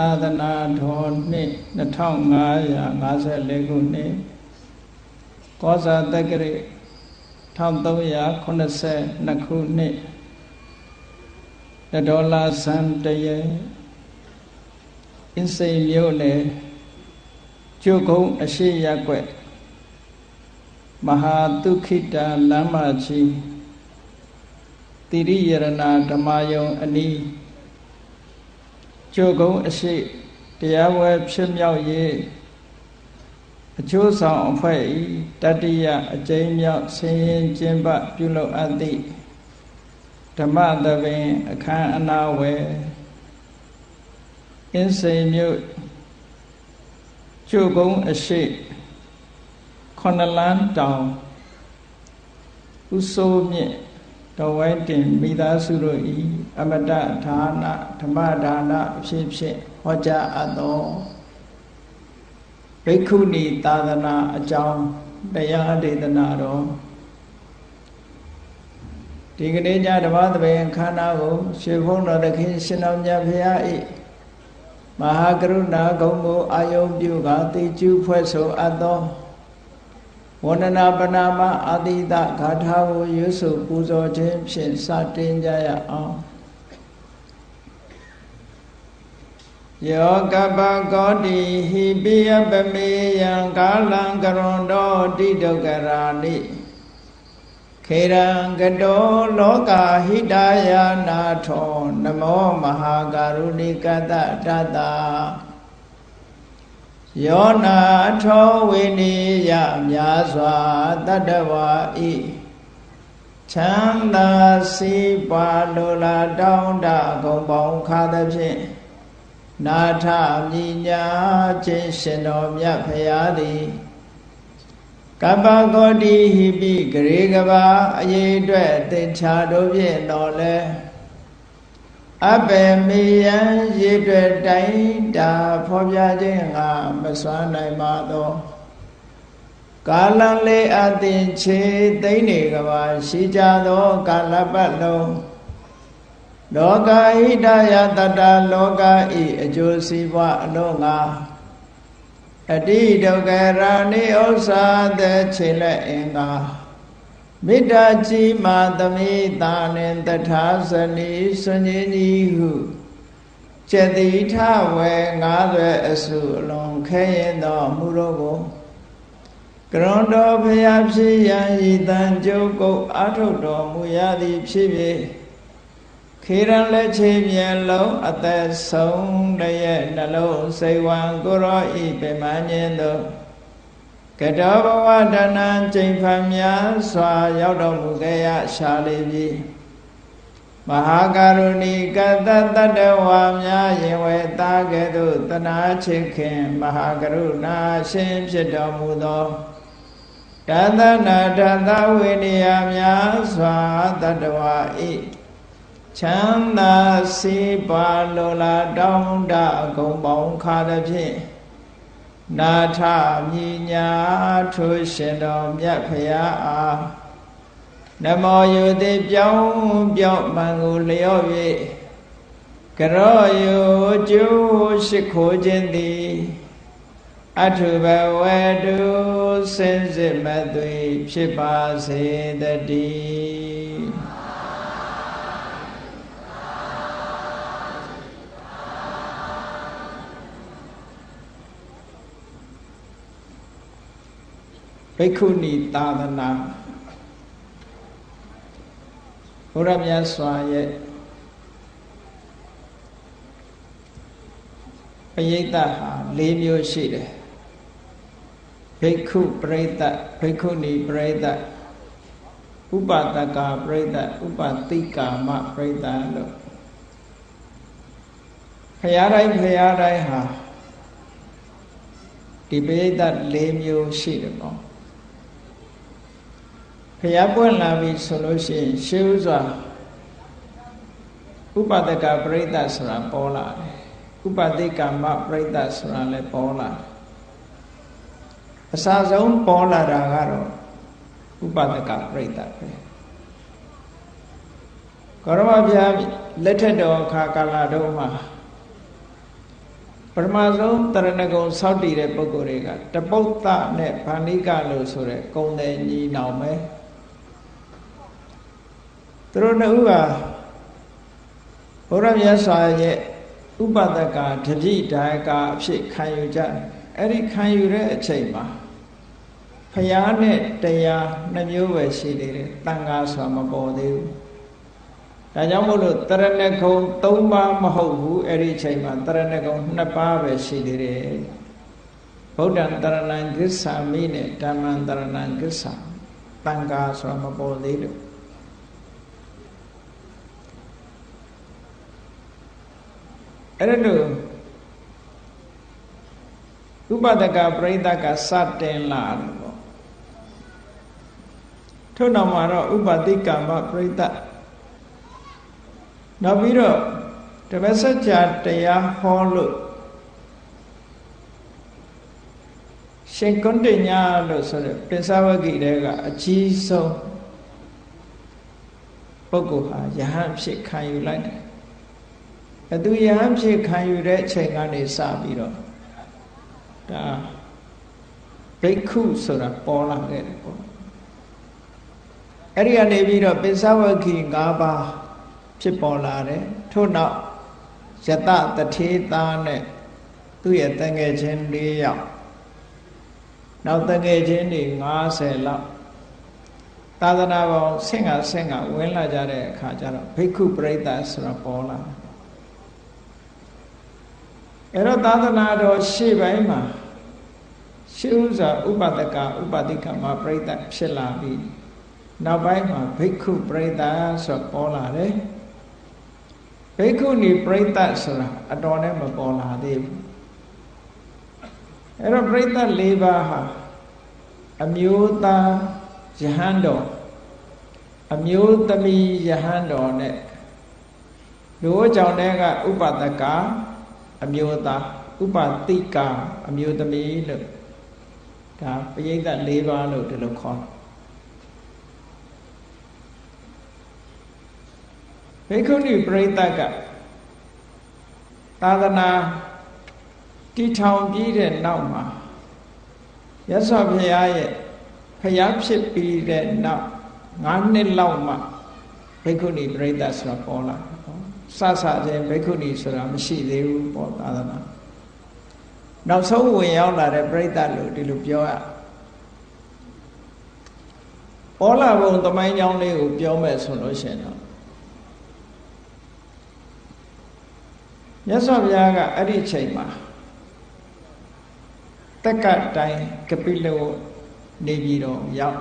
သာသနာတော်နှစ်2554ခုနှစ်ကောဇာတက္ကရာ1382ခုနှစ်ဒေါ်လာစံတရေအင်းစိန်မြို့နယ်ကျုပ်ကုန်းအရှိရက်ွက်မဟာတုခိတလမ်းမကြီးတိရိယရဏဓမ္မယုံအနီး ကျုပ်ကုန်းအရှိတရားဝဲဖြစ်မြောက်ရေးအကျိုးဆောင်အဖွဲ့ဤတတိယအကျဉ်းမြောက်ဆင်းရင်ကျင်းပပြုလုပ်အပ်သည့်ဓမ္မသဘင်အခမ်းအနားဝယ်အင်းစိန်မြို့ကျုပ်ကုန်းအရှိခုနှစ်လန်းတောင်ဥဆိုးမြင့်တော်ဝိုင်းတင်မိသားစုတို့ဤ အမတဌာနဓမ္မဒါနအဖြစ်ဖြင့်ဟောကြားအပ်သောဘိက္ခုနီသာသနာအကြောင်းတရားဒေသနာတော်ဒီကနေ့ညဓမ္မသဘင်ခန္ဓာကိုရွှေဘုန်းတော်သခင်ရှင်တော်မြတ်ဖရာဤမဟာကရုဏာဂုံကိုအာယုံပြုကတိကျူဖွဲ့ဆိုအပ်သောဝန္ဒနာပနာမအာတိတဂါထာကိုရွတ်ဆိုပူဇော်ခြင်းဖြင့်စတင်ကြရအောင် ယောကပကောတိဟိပိယပမေယံကာလံကရွန်တော်တိဒုက္ခရာနိခေရံကတောလောကဟိတယာနာထောနမောမဟာကာရုဏိကတတတယောနာထောဝိနိယများစွာတတ္တဝါဤချမ်းသာစီပါလိုလားတောင်းတဂုံပေါင်းခါသဖြင့် နာထမြညာခြင်းရှင်တော်မြတ်ဖရာသည်ကပ္ပဂောတိဟိပိဂရေကဘာအရေးအတွက်သင်္ချာတို့ဖြင့်တော်လဲအဘေမေယံရေတွေတိုင်းတာဖော်ပြခြင်းကမစွမ်းနိုင်ပါသောကာလံလေးအတင်ချေသိမ့်နေကဘာရှိကြသောကာလပတ်လုံး လောကဣဒယတတလောကဤအကျိုးစီးပွားအလုံးငါအတိဒုက္ခရာနိဥ္စာတဲ့ခြေလက်အင်္ဂါမေတ္တာကြီးမာသမိတာနှင့်တထာဇနီဆွန်ကြီးကြီးဟုကျက်တိထဝဲငါးသွဲအစုအလုံးခဲရင်သောမူရောကိုကရွန်တော်ဖျားဖြစ်ရန်ဤတန်ကြုတ်ကုတ်အာထုတ်တော်မူရသည်ဖြစ်ဖြစ် ခေရန်လက်ချေမြန်လုံးအသက်ဆုံးတရဲ့နှလုံးစိတ်ဝံကိုရောဤပင်မညင်းသောကတောဘဝတဏံကျိန်ဖန်များစွာရောက်တော်မူခဲ့ရရှာလေပြီမဟာကရုဏီကတတတ္တဝါများရင်ဝေတာကဲ့သို့တနာချစ်ခင်မဟာကရုဏာရှင်ဖြစ်တော်မူသောတသနာတသဝိနည်းများစွာတတ္တဝါဤ ချမ်းသာစီပါလိုလားတောင်းတအကုန်ပေါင်းခါသည်ဖြင့်နာထမြညာထိုးရှင်တော်မြတ်ဖရာအားနမောယုတိပြောင်းပြောင်းမှန်ကိုလျော့၍ကရောယုကျိုးရှိခိုးခြင်းသည်အထုဘဝတုစင်စစ်မသွေဖြစ်ပါစေတည်း ဘိက္ခုနီသာသနာဘုရားမြတ်စွာရဲ့ပရိသတ်ဟာ၄မျိုးရှိတယ်ဘိက္ခုပရိသတ်ဘိက္ခုနီပရိသတ်ဥပတကပရိသတ်ဥပတိကာမပရိသတ်လို့ဖရာတိုင်းဖရာတိုင်းဟာဒီပရိသတ်၄မျိုးရှိတယ်ပေါ့ ဖျားပွင့်လာပြီဆိုလို့ရှိရင်ရှေးဥစွာဥပဒကပရိသတ်ဆိုတာပေါ်လာတယ်ဥပတိကမ္မပရိသတ်ဆိုတာလည်းပေါ်လာတယ်အစဆုံးပေါ်လာတာကတော့ဥပဒကပရိသတ်ပဲကောရမဘုရားလက်ထက်တော်အခါကာလတုန်းမှာထမဆုံးတရဏဂုံစောက်တည်တဲ့ပုဂ္ဂိုလ်တွေကတပုတ်တနဲ့ဗန္ဓိကလို့ဆိုတဲ့ဂုံတယ်ညီနောင်ပဲ သူတို့နှစ်ဦးကဘုရားမြတ်စွာရဲ့ဥပဒကတတိဒါယကအဖြစ်ခံယူကြတယ်အဲ့ဒီခံယူတဲ့အချိန်မှာဖယားနဲ့တရားနှမျိုးပဲရှိသေးတယ်တန်ခါဆိုတာမပေါ်သေးဘူးဒါကြောင့်မို့လို့တရဏဂုံ၃ပါးမဟုတ်ဘူးအဲ့ဒီအချိန်မှာတရဏဂုံ၂ပါးပဲရှိသေးတယ်ဗုဒ္ဓံတရဏံဂစ္ဆာမိနဲ့ဓမ္မံတရဏံဂစ္ဆာတန်ခါဆိုတာမပေါ်သေးလို့ အဲ့ဒါလို့ဥပဒကပရိသတ်ကစတင်လာတယ်ပေါ့ထို့နောက်မှာတော့ဥပတိကမ္မပရိသတ်နောက်ပြီးတော့တပည့်စကြာတရားဟောလို့ရှင်ကွန်တညာလို့ဆိုတဲ့ပင်စဝဂိတဲကအကြီးဆုံးပုဂ္ဂိုလ်ဟာယဟန်ဖြစ်ခံယူလိုက်တယ် အသူယဟန်ဖြစ်ခံယူတဲ့အချိန်ကနေစပြီးတော့ဒါဘိက္ခုဆိုတာပေါ်လာခဲ့တယ်ပေါ့အဲ့ဒီကနေပြီးတော့ပိဿဝခိ၅ပါးဖြစ်ပေါ်လာတယ်ထို့နောက်ယတတထေသားနဲ့သူ့ရဲ့တန်ငယ်ချင်း၄ယောက်နောက်တန်ငယ်ချင်းတွေ90လောက်သာသနာပေါင်းဆင့်ကဆင့်ကဝင်လာကြတဲ့အခါကျတော့ဘိက္ခုပရိသတ်ဆိုတာပေါ်လာတယ် အဲ့တော့သာသနာတော်ရှေ့ပိုင်းမှာရှေးဥစွာဥပဒကဥပတိကမပရိသတ်ဖြစ်လာပြီးနောက်ပိုင်းမှာဘိက္ခုပရိသတ်ဆိုပေါ်လာတယ်ဘိက္ခုနီပရိသတ်ဆိုတာအတော်နဲ့မပေါ်လာသေးဘူးအဲ့တော့ပရိသတ်၄ပါးဟာအမျိုးသားယဟန်တော်အမျိုးသမီးယဟန်တော်နဲ့လူကြောင့်တဲ့ကဥပဒက အမျိုးသားဥပတိကအမျိုးသမီးလို့ဒါပရိသတ်၄ပါးလို့ဒီလိုခေါ်ဘေခုဏီပရိသတ်ကသာသနာတီထောင်ပြီးတဲ့နောက်မှာရသော်ဘုရားရဲ့ဖျားဖြစ်ပြီးတဲ့နောက်9နှစ်လောက်မှဘေခုဏီပရိသတ်ဆိုတာပေါ်လာ စစချင်းဘေခုဏီဆိုတာမရှိသေးဘူးပေါ့သာသနာနောက်ဆုံးဝင်ရောက်လာတဲ့ပြိဿလို့ဒီလိုပြောရဩလာဘုံသမိုင်းကြောင်းလေးကိုပြောမယ်ဆိုလို့ရှိရင်တော့မြတ်စွာဘုရားကအဲ့ဒီအချိန်မှာတက်ကတိုင်းကပိလနေပြီးတော့ရောက်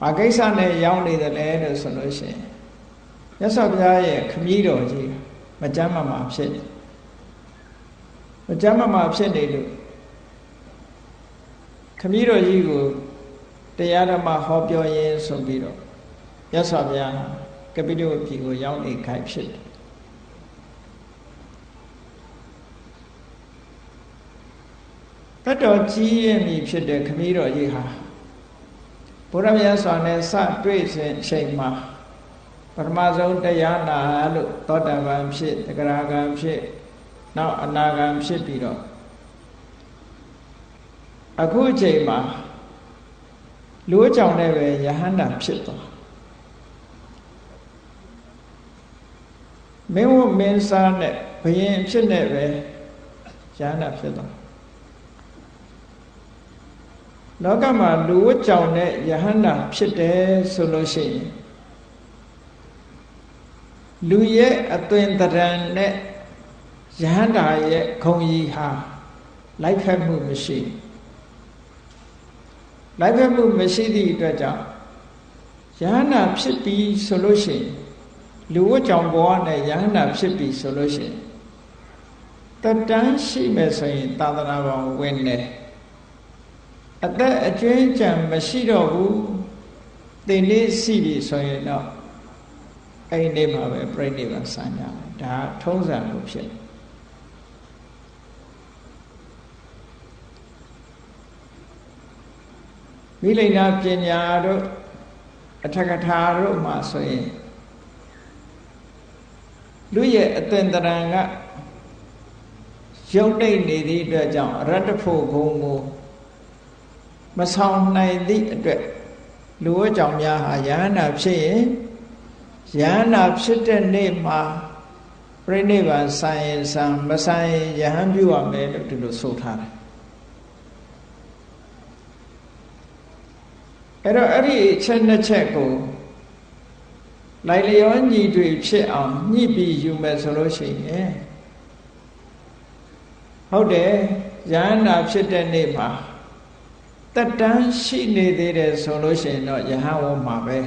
ဘာကိစ္စနဲ့ရောက်နေတယ်လဲလို့ဆိုလို့ရှိရင် မြတ်စွာဘုရားရဲ့ခမည်းတော်ကြီးမကြမ်းမမာဖြစ်တယ်မကြမ်းမမာဖြစ်နေလို့ခမည်းတော်ကြီးကိုတရားဓမ္မဟောပြောရင်းဆိုပြီးတော့မြတ်စွာဘုရားကပိတုပြည်ကိုရောက်နေခိုင်ဖြစ်တယ်တတော်ကြီးရင်မြည်ဖြစ်တဲ့ခမည်းတော်ကြီးဟာဘုရားမြတ်စွာနဲ့စတွေ့စဉ်အချိန်မှာ ပထမဆုံးတရားနာလို့သောတာပန်ဖြစ်တဂရဂံဖြစ်နောက်အနာဂံဖြစ်ပြီးတော့အခုအချိန်မှာလူအကြောင်းနဲ့ပဲယဟန္တာဖြစ်သွားမင်းဝမင်းစားနဲ့ဘယင်ဖြစ်နေပဲယဟန္တာဖြစ်သွားလောကမှာလူဝတ်ကြောင့်နဲ့ယဟန္တာဖြစ်တယ်ဆိုလို့ရှိရင် လူရဲ့အသွင်တရံနဲ့ယဟန္တာရဲ့ခုံကြီးဟာလိုက်ဖက်မှုမရှိလိုက်ဖက်မှုမရှိသည့်အတွက်ကြောင့်ယဟန္တာဖြစ်ပြီးဆိုလို့ရှိရင်လူဝတ်ကြောင့်ဘောနဲ့ယဟန္တာဖြစ်ပြီးဆိုလို့ရှိရင်တတန်းရှိမယ်ဆိုရင်သာသနာ့ဘောင်ဝင်တယ်အသက်အကျွင်းကြံမရှိတော့ဘူးတင်လေးရှိပြီဆိုရင်တော့ အဲ့ဒီနေ့မှာပဲပြိဋိဘံဆံကြတယ်ဒါထုံးစံလို့ဖြစ်မိလိန်နာပညာတို့အထကထာတို့မှာဆိုရင်လူရဲ့အသင်္တရံကရုပ်တိတ်နေသည့်အတွက်ကြောင့်ရတ္တဖို့ဂုံကိုမဆောင်နိုင်သည့်အတွက်လူဝကြောင့်များဟာယဟန္တာဖြစ်ရင် ယဟန္တာဖြစ်တဲ့နေ့မှာပြိဋိဘံဆိုင်ရင်ဆံမဆိုင်ရင်ယဟန်ပြုရမယ်လို့ဒီလိုဆိုထားတယ်အဲ့တော့အဲ့ဒီအချက်နှစ်ချက်ကိုလိုက်လျောညီတွေဖြစ်အောင်ညှိပြီးယူမယ်ဆိုလို့ရှိရင်ဟုတ်တယ်ယန္တာဖြစ်တဲ့နေ့မှာတက်တန်းရှိနေသေးတယ်ဆိုလို့ရှိရင်တော့ယဟန်ဝမှာပဲ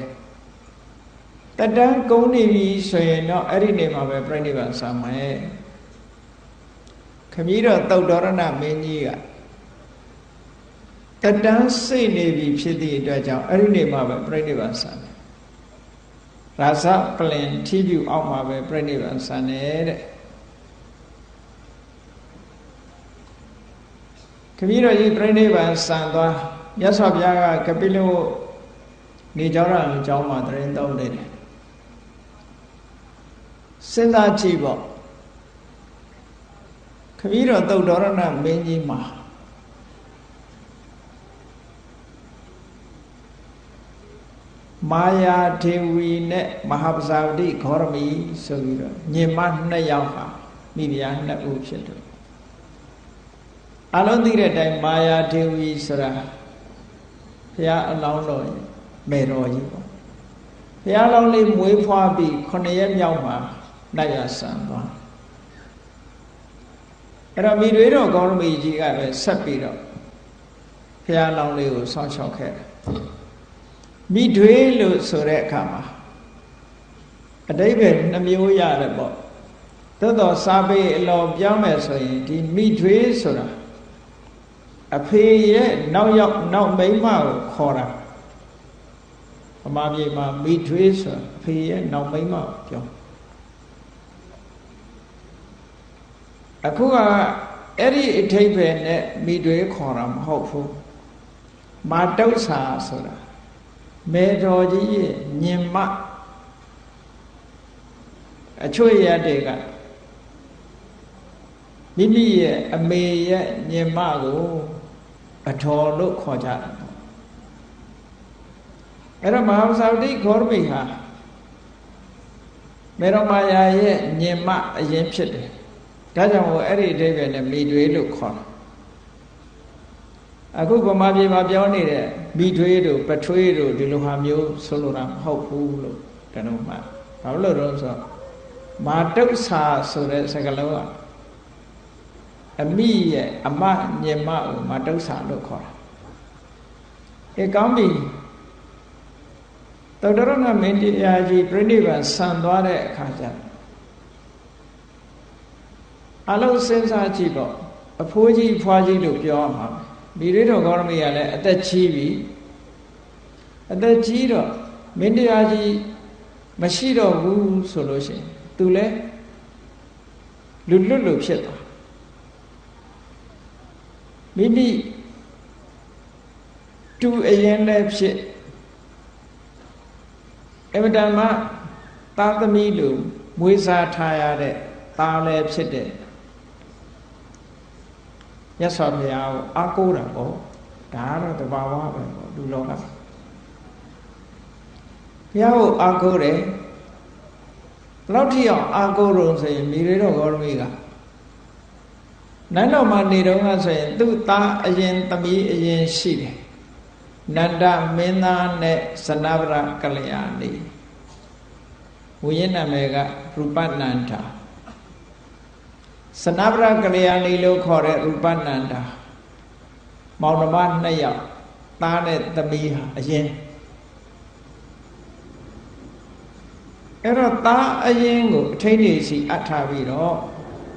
တက်တန်းကုန်နေပြီဆိုရင်တော့အဲ့ဒီနေ့မှာပဲပြိဋိဘံဆံမယ်ခမည်းတော်တုတ်တော်ရဏမင်းကြီးကတတန်းစိတ်နေပြီဖြစ်သည့်အတွက်ကြောင့်အဲ့ဒီနေ့မှာပဲပြိဋိဘံဆံတယ်ရာဇပလင်ထိပြုအောက်မှာပဲပြိဋိဘံဆံတယ်တဲ့ခမည်းတော်ကြီးပြိဋိဘံဆံသွားမြတ်စွာဘုရားကကပိလဝနေကြောင်းရံကျောင်းမှာတရင်သုံးနေတယ် စဉ်းစားကြည့်ပေါ့ခမည်းတော်သုတ်တော်ရဏမင်းကြီးမှာမာယာဒေဝီနဲ့မဟာပဇာဝတိဂေါရမီဆိုပြီးတော့ညီမနှစ်ယောက်ဟာမိဖုရားနှစ်ဦးဖြစ်တယ်အလုံးသိတဲ့အတိုင်းမာယာဒေဝီဆိုတာဘုရားအလောင်းတော်မေတော်ကြီးပေါ့ဘုရားလောင်းလေးမွေးဖွားပြီး9ရက်မြောက်မှာ နိုင်ရဆန်သွားအဲ့တော့မိတွေတော်ဂေါရမီကြီးကပဲဆက်ပြီးတော့ဘုရားလောင်းလေးကိုဆောင်းလျှောက်ခဲ့တယ်မိတွေလို့ဆိုတဲ့အခါမှာအတိပ္ပယ်နှမျိုးရတယ်ပေါ့သို့တော့စာပေအလောပြောင်းမယ်ဆိုရင်ဒီမိတွေဆိုတာအဖေရဲ့နောက်ရောက်နောက်မိန်းမကိုခေါ်တာဗမာပြည်မှာမိတွေဆိုတာအဖေရဲ့နောက်မိန်းမကိုပြော အခုကအဲ့ဒီအထိပ္ပယ်နဲ့မိတွေခေါ်တာမဟုတ်ဘူးမာတု္ဆာဆိုတာမေတော်ကြီးရဲ့ညင်မအချွေရတဲ့ကမိမိရဲ့အမေရဲ့ညင်မကိုအထော်လို့ခေါ်ကြတယ်အဲ့တော့မဟာသဝတိဂေါရမိဟာမေရမာယာရဲ့ညင်မအရင်ဖြစ်တယ် ဒါကြောင့်ဟိုအဲ့ဒီအဓိပ္ပာယ်နဲ့မိတွေလို့ခေါ်တယ်အခုဗမာပြည်မှာပြောနေတဲ့မိထွေးတို့ပထွေးတို့ဒီလိုဟာမျိုးဆိုလိုတာမဟုတ်ဘူးလို့တနုမှဘာလို့လဲဆိုတော့မာတုဆာဆိုတဲ့စကားလုံးကအမိရဲ့အမညင်မကိုမာတုဆာလို့ခေါ်တာအဲကောင်းပြီတောတရဏမင်းတရားကြီးပြိဋိဘံဆံသွားတဲ့အခါကျ အလုံးစဉ်းစားကြည့်ပေါ့အဖိုးကြီးဖွားကြီးလို့ပြောရမှာမိရိတော်ကောရမိကလည်းအသက်ကြီးပြီအသက်ကြီးတော့မင်းတရားကြီးမရှိတော့ဘူးဆိုလို့ရှိရင်သူလည်းလူလွတ်လို့ဖြစ်သွားမိမိတူအရင်လည်းဖြစ်အမတန်မှသာသမီလူမွေးစားထားရတဲ့သားလည်းဖြစ်တဲ့ မြတ်စွာဘုရားကိုအားကိုးတာပေါ့ဒါကတော့တဘာဝပဲပေါ့လူလောကဘုရားကိုအားကိုးတယ်ဘယ်လောက်ထိအောင်အားကိုးတော့ဆိုရင်မိရေတော်ဂေါရမိကနန်းတော်မှာနေတော့ကဆိုရင်သူ့သားအရင်သမီးအရင်ရှိတယ်နန္ဒမင်းသားနဲ့ဇနဗရကလျာဏီဝိညာဉ်နာမည်ကရူပနန္ဒာ စနဗရကလျာဏီလို့ခေါ်တဲ့ရူပနန္ဒာမောင်နှမနှစ်ယောက်သားနဲ့သမီးဟာအရင်အဲ့တော့သားအရင်ကိုအထိတ်နေစီအပ်ထားပြီးတော့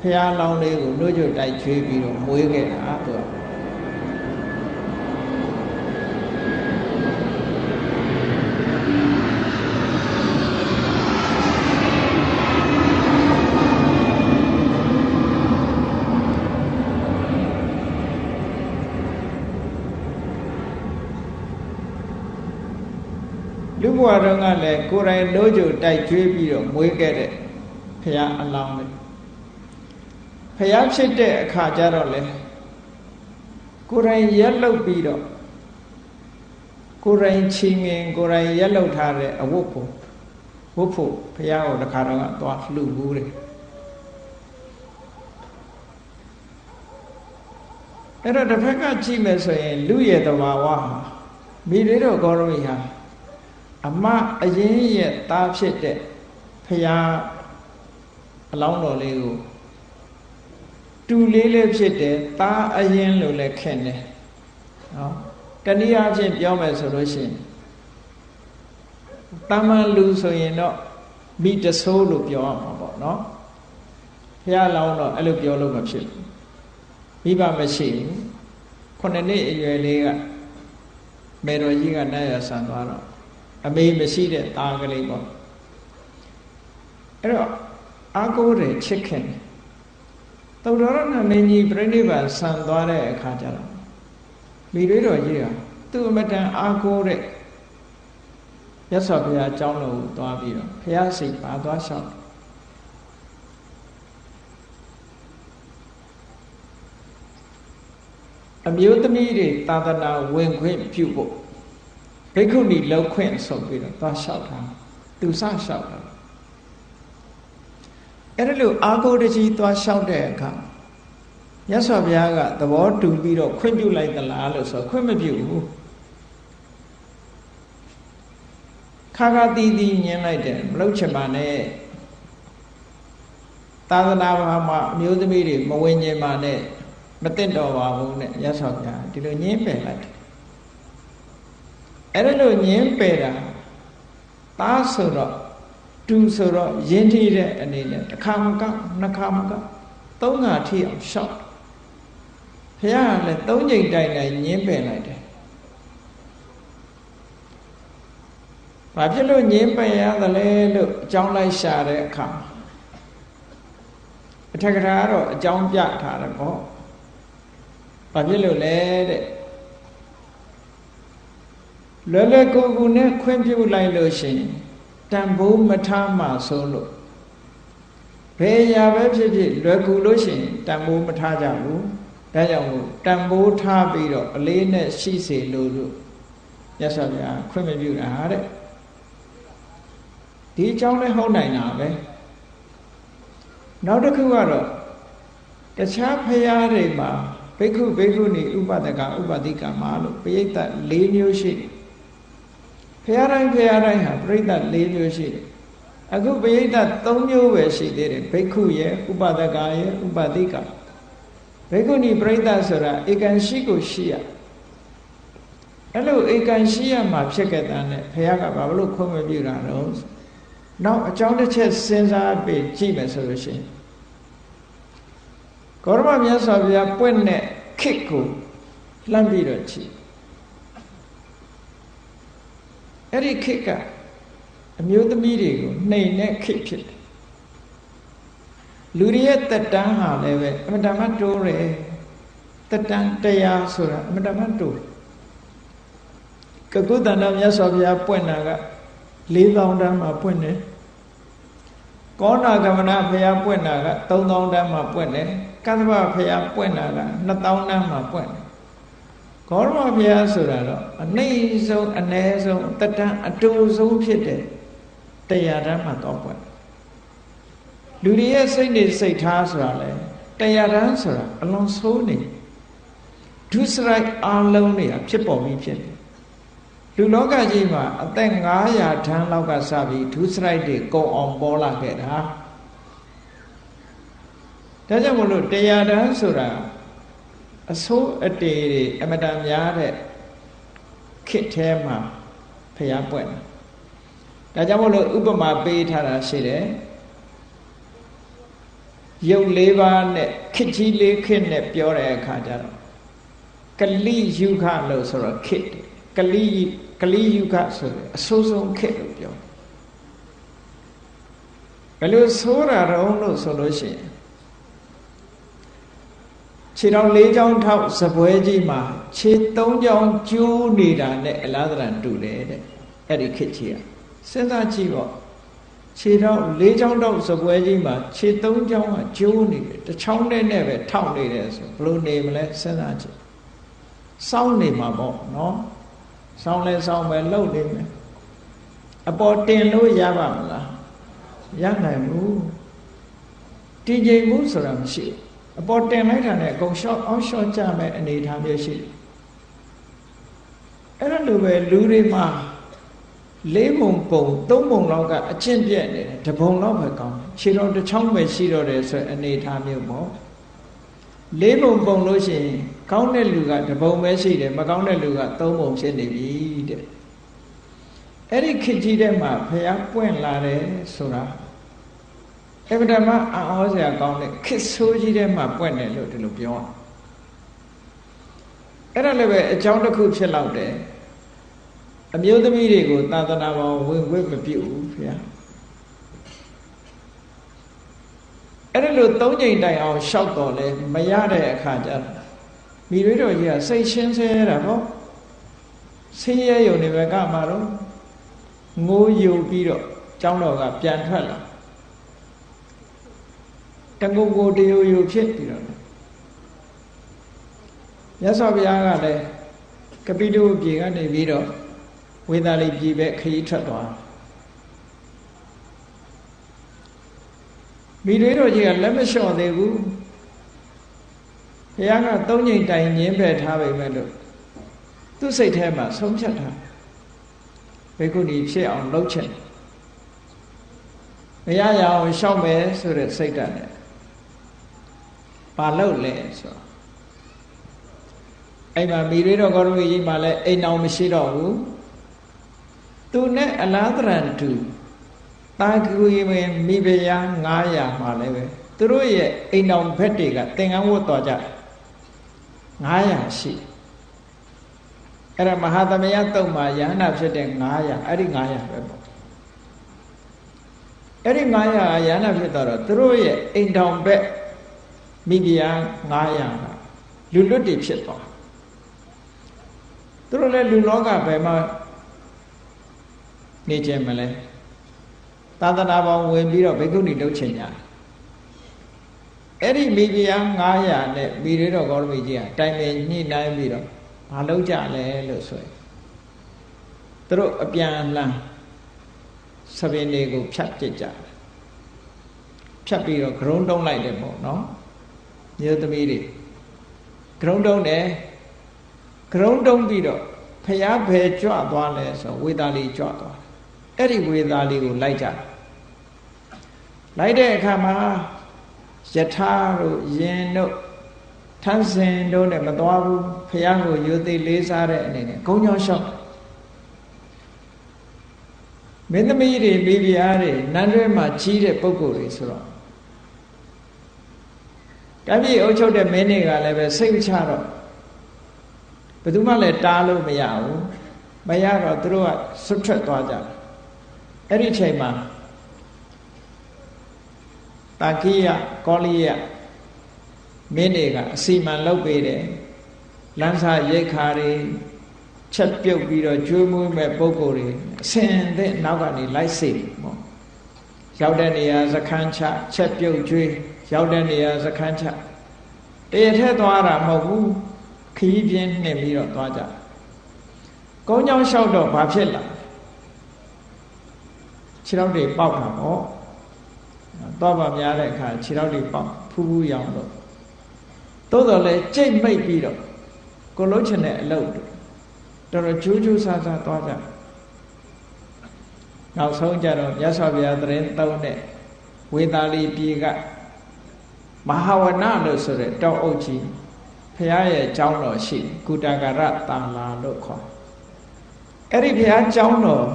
ဖះလောင်းလေးကိုနှုတ်ကြတိုက်ချွေးပြီးတော့မွေးခဲ့တာသူကဘဝတုန်း ကလည်းကိုယ်တိုင်လို့ကြိုတိုက်ကျွေးပြီးတော့မွေးခဲ့တဲ့ဘုရားအလောင်းလေးဖျားဖြစ်တဲ့အခါကျတော့လေကိုယ်တိုင်ရက်လုတ်ပြီးတော့ကိုယ်တိုင်ချင်းငင်ကိုယ်တိုင်ရက်လုတ်ထားတဲ့အဝတ်ကိုဝတ်ဖို့ဖျားကိုတခါတော့သွားလှူဘူးတယ်အဲ့တော့တစ်ဖက်ကကြည့်မယ်ဆိုရင်လူရဲ့တဘာဝဟာမိလေးတော်ဂေါရမီဟာ အမအရင်ရဲ့သားဖြစ်တဲ့ဖရာအလောင်းတော်လေးကိုတူလေးလေးဖြစ်တယ်သားအရင်လို့လည်းခင်တယ်နော်တနည်းအားဖြင့်ပြောမယ်ဆိုလို့ရှိရင်တာမန်လူဆိုရင်တော့မိတဆိုးလို့ပြောရမှာပေါ့နော်ဖရာလောင်းတော့အဲ့လိုပြောလို့မဖြစ်ဘူးမိဘမရှိဘူးခုနှစ်နှစ်အရွယ်လေးကမေတော်ကြီးကနိုင်ရဆန်သွားတော့ အမေမရှိတဲ့သားကလေးပေါ့အဲ့တော့အာကိုးတယ်ချစ်ခင်တယ်သုတ္တရဏမင်းကြီးပြိဋိဘံဆန်သွားတဲ့အခါကျတော့မိတွေတော်ကြီးကသူ့အမတန်အာကိုးတဲ့ရသော်ဘုရားအကြောင်းတော်ကိုသွားပြီးတော့ဘုရားစိတ်ပါသွားလျှောက်အမျိုးသမီးတွေသာသနာဝင်ခွင့်ပြုဖို့ ဘိက္ခုနီလောက်ခွင့်ဆိုပြီးတော့သွားလျှောက်တာသူစလျှောက်တာအဲ့ဒါလို့အာကိုတကြီးသွားလျှောက်တဲ့အခါမြတ်စွာဘုရားကသဘောတူပြီးတော့ခွင့်ပြုလိုက်သလားလို့ဆိုခွင့်မပြုဘူးခါခါတီးတီးညင်းလိုက်တယ်မလုပ်ချင်ပါနဲ့သာသနာ့ဘာမှာအမျိုးသမီးတွေမဝင်ញင်ပါနဲ့မသိတော့ပါဘူးနဲ့ရသော်ဗျာဒီလိုညင်းပယ်လိုက်တယ် အဲ့ဒါလိုညင်းပယ်တာသားဆိုတော့တူဆိုတော့ယဉ်ထီးတဲ့အနေနဲ့တစ်ခါမကနှစ်ခါမကသုံးခါထိအောင်ရှောက်ဘုရားကလည်းသုံးချိန်တိုင်တိုင်ညင်းပယ်လိုက်တယ်ဘာဖြစ်လို့ညင်းပယ်ရသလဲလို့အကြောင်းလိုက်ရှာတဲ့အခါအထက်ကထာကတော့အကြောင်းပြထားတယ်ပေါ့ဘာဖြစ်လို့လဲတဲ့ လွယ်လွယ်ကူကူနဲ့ခွင့်ပြုလိုက်လို့ရှိရင်တန်ဖိုးမထားမှဆိုလို့ဘယ်ရာပဲဖြစ်ဖြစ်လွယ်ကူလို့ရှိရင်တန်ဖိုးမထားကြဘူးဒါကြောင့်မို့တန်ဖိုးထားပြီးတော့အလေးနဲ့ရှိစေလို့လို့မြတ်စွာဘုရားခွင့်မပြုတာတဲ့ဒီအကြောင်းလည်းဟုတ်နိုင်တာပဲနောက်တစ်ခုကတော့တခြားဖရာတွေမှာဘိက္ခုဘိက္ခုနီဥပဒကဥပတိကမလို့ပရိသတ်၄မျိုးရှိတယ် ဖရာတိုင်းဖရာတိုင်းဟာပရိသတ်၄မျိုးရှိတယ်အခုပရိသတ်၃မျိုးပဲရှိသေးတယ်ဘိက္ခုရဲ့ဥပဒကရဲ့ဥပတိကဘိက္ခုနီပရိသတ်ဆိုတာဧကန်ရှိကိုရှိရအဲ့လိုဧကန်ရှိရမှာဖြစ်ခဲ့တာနဲ့ဖရာကဘာလို့ခွင့်မပြုတာတော့နောက်အကြောင်းတစ်ချက်စဉ်းစားပြီးကြည့်မယ်ဆိုလို့ရှိရင်ကောရမမြတ်စွာဘုရားပွင့်တဲ့ခစ်ကိုလှမ်းပြီးတော့ကြည့် အဲ့ဒီခစ်ကအမျိုးသမီးတွေကိုနှိမ်တဲ့ခစ်ဖြစ်တယ်လူတွေရဲ့တက်တန်းဟာလည်းပဲအမတမတိုးတယ်တက်တန်းတရားဆိုတာအမတမတိုးကကုတန္တမြတ်စွာဘုရားပွင့်တာက4000တန်းမှာပွင့်တယ်ကောဏကမဏဘုရားပွင့်တာက3000တန်းမှာပွင့်တယ်ကသဗ္ဗဘုရားပွင့်တာက2000တန်းမှာပွင့်တယ် ဂေါရမဘုရားဆိုတာတော့အနှိမ့်ဆုံးအ ਨੇ ဆုံးတတန်အတူဆုံးဖြစ်တဲ့တရားတန်းမှာတော့ပွင့်လူတွေရဲ့စိတ်နေစိတ်ထားဆိုတာလေတရားတန်းဆိုတာအလွန်ဆိုးနေဒုစရိုက်အလုံးတွေကဖြစ်ပေါ်ပြီးဖြစ်တယ်လူလောကကြီးမှာအသက်900ထန်းလောက်ကစပြီးဒုစရိုက်တွေကုံအောင်ပေါ်လာခဲ့တာဒါကြောင့်မလို့တရားတန်းဆိုတာ အစိုးအတေတွေအမတန်များတဲ့ခစ်แท้မှာဖျားပွက်တာဒါကြောင့်မလို့ဥပမာပေးထားတာရှိတယ်ရုပ်လေးပါးနဲ့ခစ်ကြီးလေးခစ်နဲ့ပြောတဲ့အခါကျတော့ကလိယုခလို့ဆိုတော့ခစ်ကလိကလိယုခဆိုတဲ့အဆိုးဆုံးခစ်လို့ပြောဘယ်လိုဆိုးတာတော့လို့ဆိုလို့ရှိရင် ခြေတော်၄ချောင်းထောက်စပွဲကြီးမှာခြေ၃ချောင်းကျိုးနေတာနဲ့အလားတရတူတယ်တဲ့အဲ့ဒီခစ်ချီကစဉ်းစားကြည့်ပေါ့ခြေတော့၄ချောင်းတော့စပွဲကြီးမှာခြေ၃ချောင်းကကျိုးနေတယ်တစ်ချောင်းနဲ့နဲ့ပဲထောက်နေတယ်ဆိုဘလို့နေမလဲစဉ်းစားကြည့်စောင်းနေမှာပေါ့နော်စောင်းလဲစောင်းပဲလှုပ်နေမယ်အပေါ်တင်လို့ရပါမလားရနိုင်ဘူးတည်ငြိမ်မှုဆိုတာမရှိဘူး အပေါ်တင်လိုက်တာနဲ့အကုန်ရှော့အောက်ရှော့ကြမဲ့အနေအထားမျိုးရှိတယ်အဲ့လိုပဲလူတွေမှာလေးပုံပုံသုံးပုံလောက်ကအကျင့်ပြက်နေတယ်တပုံလောက်ပဲကောင်းတယ်ခြေတော်တစ်ချောင်းပဲရှိတော့တယ်ဆိုအနေထားမျိုးပေါ့လေးပုံပုံလို့ရှိရင်ကောင်းတဲ့လူကတပုံပဲရှိတယ်မကောင်းတဲ့လူကသုံးပုံဖြစ်နေပြီတဲ့အဲ့ဒီခေတ်ကြီးထဲမှာဖះပွင့်လာတယ်ဆိုတာ အဗဓမ္မအံ့ဩစရာကောင်းတဲ့ခေတ်ဆိုးကြီးထဲမှာပွင့်တယ်လို့ဒီလိုပြောအဲ့ဒါလည်းပဲအကြောင်းတစ်ခုဖြစ်လောက်တယ်အမျိုးသမီးတွေကိုသာသနာပေါ်ဝင်ခွင့်မပြုဘူးဖေ။အဲ့ဒါလို့သုံးချိန်တိုင်အောင်ရှောက်တော်လဲမရတဲ့အခါကျမိရွေးတော်ကြီးကစိတ်ရှင်းဆဲရတာပေါ့ဆင်းရဲယုံနေပဲကမှာတော့ငိုးယူပြီးတော့ကျောင်းတော်ကပြန်ထွက်လာ တငုံကိုတယိုယိုဖြစ်ပြီးတော့မြတ်စွာဘုရားကလည်းကပိတုပြေကနေပြီးတော့ဝေသာလိပြည်ပဲခရီးထွက်သွားမိတွေတော်ကြီးကလက်မလျှော့သေးဘူးဘုရားကသုံးချိန်တိုင်ငင်းဖယ်ထားပေမဲ့လို့သူ့စိတ်ထဲမှာဆုံးဖြတ်ထားဘေကုဏီဖြစ်အောင်လုပ်ချင်မရရအောင်ရှောက်မယ်ဆိုတဲ့စိတ်ဓာတ်နဲ့ ပါလို့လဲဆိုအဲ့မှာမိတွေတော်ဂေါရမကြီးမှလည်းအိမ်အောင်မရှိတော့ဘူးသူနဲ့အလားတရန်တူတာကူရီမင်းမိဖုရား900မှာလည်းပဲသူတို့ရဲ့အိမ်တော်ဘက်တွေကသင်္ကန်းဝတ်တော်ကြ900ရှိအဲ့ဒါမဟာသမယတုံမှာယဟနာဖြစ်တဲ့900အဲ့ဒီ900ပဲပေါ့အဲ့ဒီ900ယဟနာဖြစ်တော့သူတို့ရဲ့အိမ်တော်ဘက် မိဖုရား900ကလူလွတ်တွေဖြစ်သွားသူတို့လည်းလူလောကဘယ်မှာနေခြင်းမလဲသာသနာပေါင်းဝင်ပြီးတော့ဘိက္ခုနီလုပ်ချင်ကြအဲ့ဒီမိဖုရား900နဲ့မိရေတော်ဂေါရမကြီးကတိုင်ပင်ညှိနှိုင်းပြီးတော့မလုပ်ကြလဲလို့ဆိုရင်သူတို့အပြန်အလှန်သပင်တွေကိုဖြတ်ပစ်ကြဖြတ်ပြီးတော့ဂရုံးတုံးလိုက်တယ်ပေါ့နော် မြို့သမီးတွေဂရုံးတုံးတယ်ဂရုံးတုံးပြီးတော့ဖျားဘယ်ကြွသွားလဲဆိုဝေသာလီကြွသွားအဲ့ဒီဝေသာလီကိုလိုက်ကြလိုက်တဲ့အခါမှာယထာတို့ယင်တို့ထန်းစင်တို့နဲ့မသွားဘူးဖះကိုယူသိလေးစားတဲ့အနေနဲ့ဂုံကြောင်းလျှောက်မင်းသမီးတွေမိဖုရားတွေနန်းတွဲမှာကြီးတဲ့ပုဂ္ဂိုလ်တွေဆိုတော့ ကံပြည်အုပ်ချုပ်တဲ့မင်းတွေကလည်းပဲစိတ်ချတော့ဘယ်သူမှလည်းတားလို့မရဘူးမရတော့သူတို့ကဆွတ်ထွက်သွားကြအဲ့ဒီချိန်မှာတာကိယကောလိယမင်းတွေကအစီမံလုပ်ပေးတယ်လမ်းစာရိတ်ခါတွေချက်ပြုတ်ပြီးတော့ကျွေးမွေးမဲ့ပုံကိုယ်တွေအစင်တဲ့နောက်ကနေလိုက်စေပေါ့ရောက်တဲ့နေရာစခန်းချချက်ပြုတ်ကျွေး ရောက်တဲ့နေရာစခန်းချတရထက်သွားတာမဟုတ်ဘူးခီးပြင်းနှင်ပြီးတော့သွားကြကုန်းချောင်းလျှောက်တော့ဘာဖြစ်လာခြေထောက်တွေပေါက်တာပေါ့တော့ပါများတဲ့အခါခြေထောက်တွေပေါက်ဖူးဖူးရောင်တော့သို့တော်လည်းကြိတ်မိတ်ပြီးတော့ကိုလုံးချင်တဲ့အလုပ်တော်တော်ကြိုးကြိုးဆာဆာသွားကြနောက်ဆုံးကြတော့မြတ်စွာဘုရားတရင်သုံးတဲ့ဝေသာလီပြည်က မဟာဝနလို့ဆိုတဲ့တောက်အုပ်ကြီးဖះရဲ့ကျောင်းတော်ရှိကုတကရတာလာလို့ခေါ်အဲ့ဒီဖះကျောင်းတော်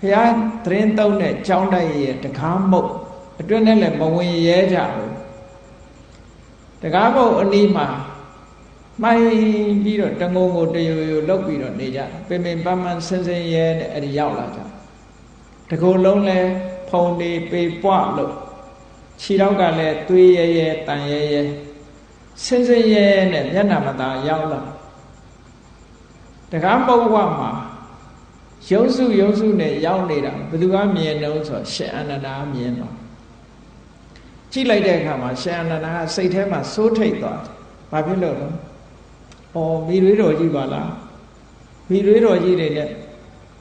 ဖះသတင်းသုံးတဲ့ကျောင်းတိုက်ရဲ့တကားမုတ်အတွင်းနဲ့လည်းမဝင်ရဲကြဘူးတကားမုတ်အနီးမှာမိုင်းပြီးတော့တငုံကိုတယိုယိုလောက်ပြီးတော့နေကြပင်ပင်ပန်းပန်းဆင်းဆင်းရဲနဲ့အဲ့ဒီရောက်လာကြတကူလုံးလဲဖုံနေပေပွားလို့ ခြေတော့ကလည်းသွေးရဲရဲတန်ရဲရဲဆင်းဆင်းရဲရဲနဲ့မျက်နှာမသာရောက်လာတကားပုတ်ဝမှာရုပ်စုရုပ်စုနဲ့ရောက်နေတာဘယ်သူကမြင်တော့ဆိုရှင်အနန္ဒာမြင်တော့ကြည့်လိုက်တဲ့အခါမှာရှင်အနန္ဒာကစိတ်ထဲမှာစိုးထိတ်သွားတယ်။ဘာဖြစ်လို့လဲ။အော်မိရွေးတော်ကြီးပါလား။မိရွေးတော်ကြီးတွေနဲ့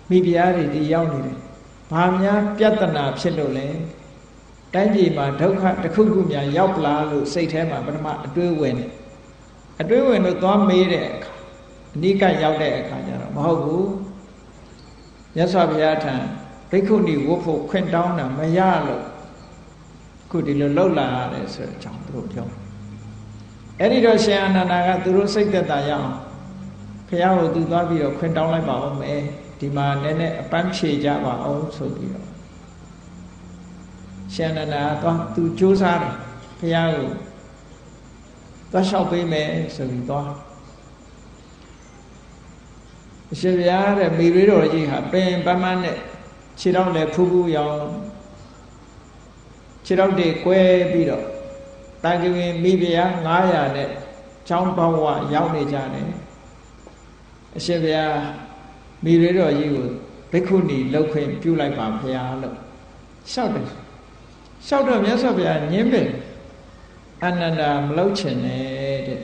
မိဖုရားတွေဒီရောက်နေတယ်။ဘာများပြဿနာဖြစ်လို့လဲ။ တိုင်းပြည်မှာဒုက္ခတစ်ခုခုများရောက်လာလို့စိတ်ထဲမှာပထမအတွေးဝင်တယ်။အတွေးဝင်လို့သွားမေးတဲ့အခါအနိကရောက်တဲ့အခါကျတော့မဟုတ်ဘူး။မြတ်စွာဘုရားထံဘိက္ခုနီဝတ်ဖို့ခွင့်တောင်းတာမရလို့ခုဒီလိုလှုပ်လာရတယ်ဆိုတဲ့အကြောင်းသူတို့ပြောအဲ့ဒီတော့ရှင်အနန္ဒာကသူတို့စိတ်သက်သာရအောင်ဘုရားကိုသူသွားပြီးတော့ခွင့်တောင်းလိုက်ပါဦးမယ်ဒီမှာနည်းနည်းအပန်းဖြေကြပါအောင်ဆိုပြီးတော့ ရှင်အနန္ဒာကသွားသူစူးစမ်းတယ်ဘုရားကိုသွားလျှောက်ပေးမယ်ဆိုပြီးသွားအရှင်ဘုရားတဲ့မိရွေးတော်ကြီးဟာပင်ပန်းပန်းနဲ့ခြေတော့လည်းဖူးဖူးရောင်ခြေတော့တွေကွဲပြီးတော့တာကဝင်မိဖုရား900နဲ့ချောင်းပေါဝရောက်နေကြတယ်အရှင်ဘုရားမိရွေးတော်ကြီးကိုဘိက္ခုနီလောက်ခွင့်ပြုလိုက်ပါဘုရားလို့လျှောက်တယ် လျှောက်တော့မြတ်စွာဘုရားညင်းပင်အနန္ဒာမလောက်ချင်နဲ့တဲ့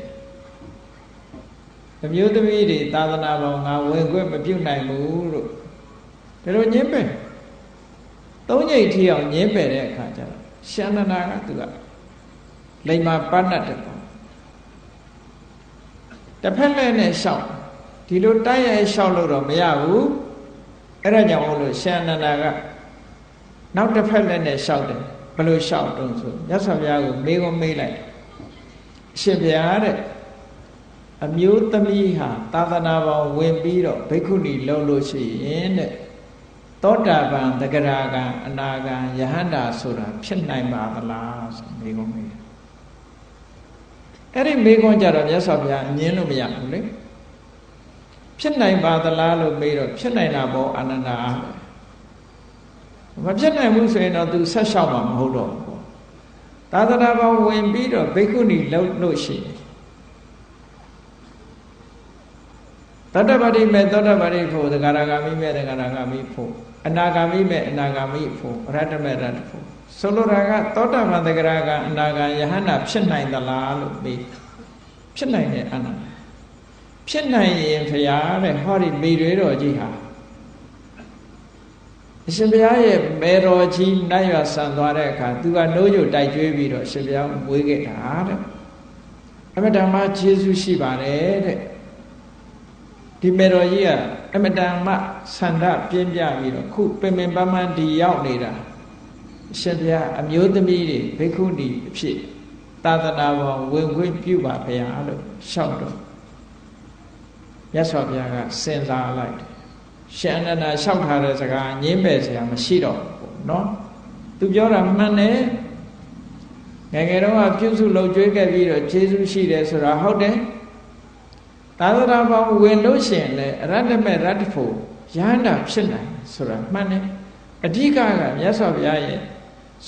အမျိုးသမီးတွေသာသနာပေါ်ငါဝင်ခွင့်မပြုနိုင်ဘူးလို့ဒါလိုညင်းပင်သုံးညိတ်ထီအောင်ညင်းပယ်တဲ့အခါကျတော့ရှန္ဒနာကသူကလိမ္မာပဏတ်တယ်ပေါ့တစ်ဖက်လည်းနဲ့ရှောက်ဒီလိုတိုက်ရိုက်ရှောက်လို့တော့မရဘူးအဲ့ဒါကြောင့်မို့လို့ရှန္ဒနာကနောက်တစ်ဖက်လည်းနဲ့ရှောက်တယ် ဘယ်လိုရှောက်တုံးဆိုမြတ်စွာဘုရားကိုမေးခွန်းမေးလိုက်အရှင်ဘုရားတဲ့အမျိုးသမီးဟာသာသနာပေါင်းဝင်ပြီးတော့ဘိက္ခုနီလှုပ်လို့ရှိရင်တဲ့သောတာပန်တဂရကံအနာကံယဟန္တာဆိုတာဖြစ်နိုင်ပါသလားဆိုမေးခွန်းမေးတယ်အဲ့ဒီမေးခွန်းကြတော့မြတ်စွာဘုရားအငင်းလို့မရဘူးလေဖြစ်နိုင်ပါသလားလို့မေးတော့ဖြစ်နိုင်တာပေါ့အာနန္ဒာ မဖြစ်နိုင်ဘူးဆိုရင်တော့ तू ဆက်လျှောက်မှာမဟုတ်တော့ဘူးသာသနာပေါင်းဝင်ပြီးတော့ဘိက္ခုနီလှုပ်လို့ရှိရင်တတ္တပတိမဲ့သောတပတိဖို့သဂရဂာမိမဲ့သဂရဂာမိဖို့အနာဂာမိမဲ့အနာဂာမိဖို့ရတ္တမဲ့ရတ္တဖို့ဆိုလိုတာကသောတာပန်သဂရကအနာဂံယဟန္တာဖြစ်နိုင်သလားလို့မေးဖြစ်နိုင်တယ်အနာဖြစ်နိုင်ရင်ဖရာတဲ့ဟောဒီမိတွေတော်ကြီးဟာ အရှင်ဘုရားရဲ့မေတော်ကြီးနိုင်ရဆန်သွားတဲ့အခါသူကနိုးကြတိုက်ကျွေးပြီးတော့ရှင်ဘုရားမွေးခဲ့တာတဲ့အမတန်မှကျေးဇူးရှိပါတယ်တဲ့ဒီမေတော်ကြီးကအမတန်မှဆန္ဒပြင်းပြပြီးတော့ခုပင်ပင်ပန်းပန်းဒီရောက်နေတာအရှင်ဘုရားအမျိုးသမီးတွေဘိက္ခုနီအဖြစ်သာသနာပေါ်ဝင်ခွင့်ပြုပါဗျာလို့ရှောက်တော့မြတ်စွာဘုရားကစဉ်းစားလိုက်တယ် ရှင်အနန္ဒာလျှောက်ထားတဲ့စကားငင်းပယ်စရာမရှိတော့ဘူးเนาะသူပြောတာမှန်တယ်ငယ်ငယ်တော့ပြုစုလုပ်ကြွေးခဲ့ပြီးတော့ခြေဆုရှိတယ်ဆိုတာဟုတ်တယ်သာသနာပေါင်းဝင်လို့ရှိရင်လည်းရတ္တမေရတ္တဖို့ရဟန္တာဖြစ်နိုင်ဆိုတာမှန်တယ်အဓိကကမြတ်စွာဘုရားရဲ့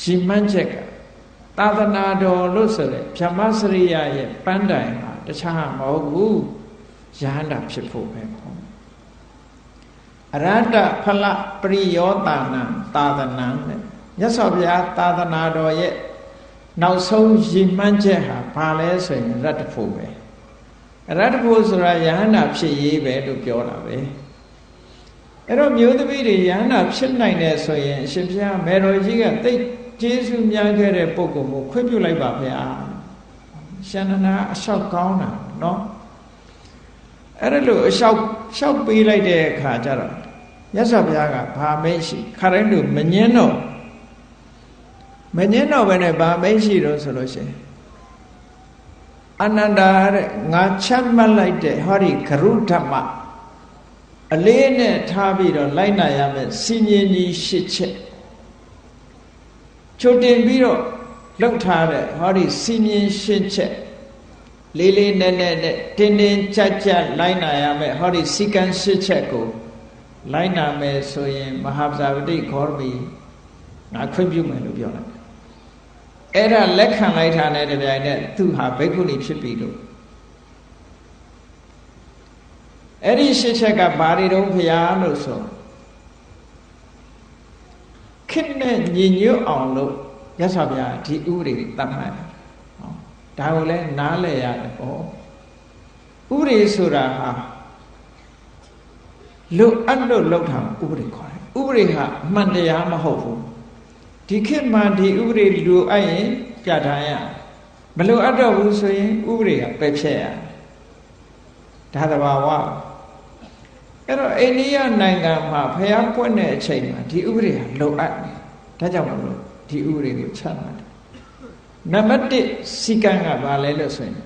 ရှင်းမှန်းချက်ကသာသနာတော်လို့ဆိုတဲ့ဗြဟ္မစရိယရဲ့ပန်းတိုင်ဟာတခြားမဟုတ်ဘူးရဟန္တာဖြစ်ဖို့ပဲပေါ့ အရတ္တဖလပရိယောတာနံသာသနံတဲ့မြတ်စွာဘုရားသာသနာတော်ရဲ့နောက်ဆုံးရည်မှန်းချက်ဟာဘာလဲဆိုရင်ရတ္တဖို့ပဲရတ္တဖို့ဆိုတာယဟန္တာဖြစ်ရေးပဲလို့ပြောတာပဲအဲ့တော့မျိုးသမီးတွေယဟန္တာဖြစ်နိုင်တယ်ဆိုရင်အရှင်ဘုရားမေတော်ကြီးကတိတ်ကျေးဇူးများခဲ့တဲ့ပုဂ္ဂိုလ်ကိုခွင့်ပြုလိုက်ပါဗျာရှန္ဒနာအလျှောက်ကောင်းတာနော်အဲ့ဒါလို့အလျှောက်လျှောက်ပေးလိုက်တဲ့အခါကျတော့ မြတ်စွာဘုရားကဘာမိတ်ရှိခရိုင်းတို့မငင်းတော့မငင်းတော့ဘဲနဲ့ဘာမိတ်ရှိတော့ဆိုလို့ရှိရင်အနန္တာတဲ့ငါချမ်းမှတ်လိုက်တဲ့ဟောဒီဂရုဓမ္မအလေးနဲ့ထားပြီးတော့လိုက်နာရမယ်စီမြင်ကြီးရှစ်ချက်ချိုတင်ပြီးတော့လှုပ်ထားတဲ့ဟောဒီစီမြင်ရှင်းချက်လေးလေးနက်နက်နဲ့တင်းတင်းကြပ်ကြပ်လိုက်နာရမယ်ဟောဒီစီကံရှင်းချက်ကို လိုက်နာမယ်ဆိုရင်မဟာဇာဝတိခောရမီငါခွင့်ပြုမယ်လို့ပြောလိုက်အဲ့ဒါလက်ခံလိုက်တာနဲ့တပြိုင်နက်သူဟာဘိက္ခုနီဖြစ်ပြီလို့အဲ့ဒီရှင်းချက်ကဘာတွေတုံးဖျားလို့ဆိုခစ်နဲ့ညီညွတ်အောင်လို့ရသော်ဗျာဒီဥပဒေတွေတတ်မှတ်တယ်နော်ဒါကိုလည်းနားလည်ရတယ်ပေါ့ဥပဒေဆိုတာဟာ လွတ်အပ်လို့လောက်တာဥပဒေခေါ်တယ်ဥပဒေဟာအမှန်တရားမဟုတ်ဘူးဒီခေတ်မှာဒီဥပဒေလူအပ်ရင်ပြဋ္ဌာန်းရမလိုအပ်တော့ဘူးဆိုရင်ဥပဒေကပယ်ဖြတ်ရဒါသဘာဝအဲ့တော့အိန္ဒိယနိုင်ငံမှာဖျားပွင့်တဲ့အချိန်မှာဒီဥပဒေဟာလိုအပ်တယ်ဒါကြောင့်မလို့ဒီဥပဒေကိုချမှတ်တယ်နံပါတ်1စီကံကဘာလဲလို့ဆိုရင်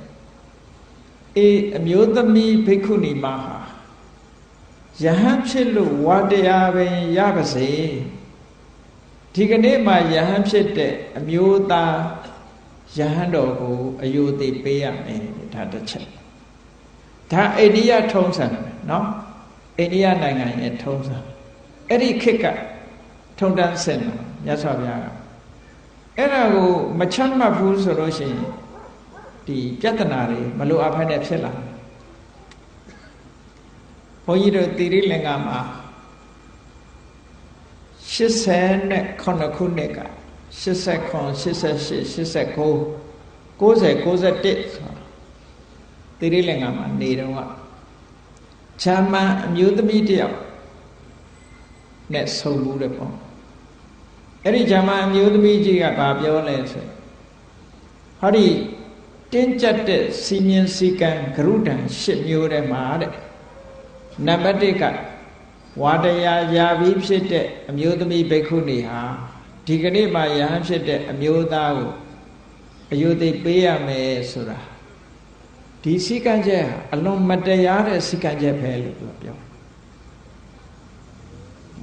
အေးအမျိုးသမီးဘိက္ခုနီမဟာ ယဟန်ဖြစ်လို့ဝါတရားပင်ရပါစေဒီကနေ့မှယဟန်ဖြစ်တဲ့အမျိုးသားယဟန်တော်ကိုအယုသိပေးရမယ်ဒါတစ်ချက်ဒါအိန္ဒိယထုံးစံเนาะအိန္ဒိယနိုင်ငံရဲ့ထုံးစံအဲ့ဒီခေတ်ကထုံတန်းစင်တာမြတ်စွာဘုရားကအဲ့ဒါကိုမချမ်းမှတ်ဘူးဆိုလို့ရှိရင်ဒီပြဿနာတွေမလိုအပ်ဖက်နဲ့ဖြစ်လာဘု န်းကြီးတို့တိရိလင်္ကာမှာ89ခုနှစ်က89 88 89 90 91ဆိုတာတိရိလင်္ကာမှာနေတော့ကချမ်းမန်အမျိုးသမီးတယောက်နဲ့ဆုံမှုတဲ့ပေါ့အဲ့ဒီဂျာမန်အမျိုးသမီးကြီးကဘာပြောလဲဆိုဟောဒီတင်းကျပ်တဲ့စီမင်းစီကံဂရုတံ၈မျိုးထဲမှာတဲ့ နံပါတ်1ကဝါတရားယာပြီးဖြစ်တဲ့အမျိုးသမီးဘိက္ခုနီဟာဒီကနေ့မှယဟန်ဖြစ်တဲ့အမျိုးသားကိုအယုသိပေးရမယ်ဆိုတာဒီစီကံချက်ဟာအလွန်မတရားတဲ့စီကံချက်ပဲလို့ပြောပြော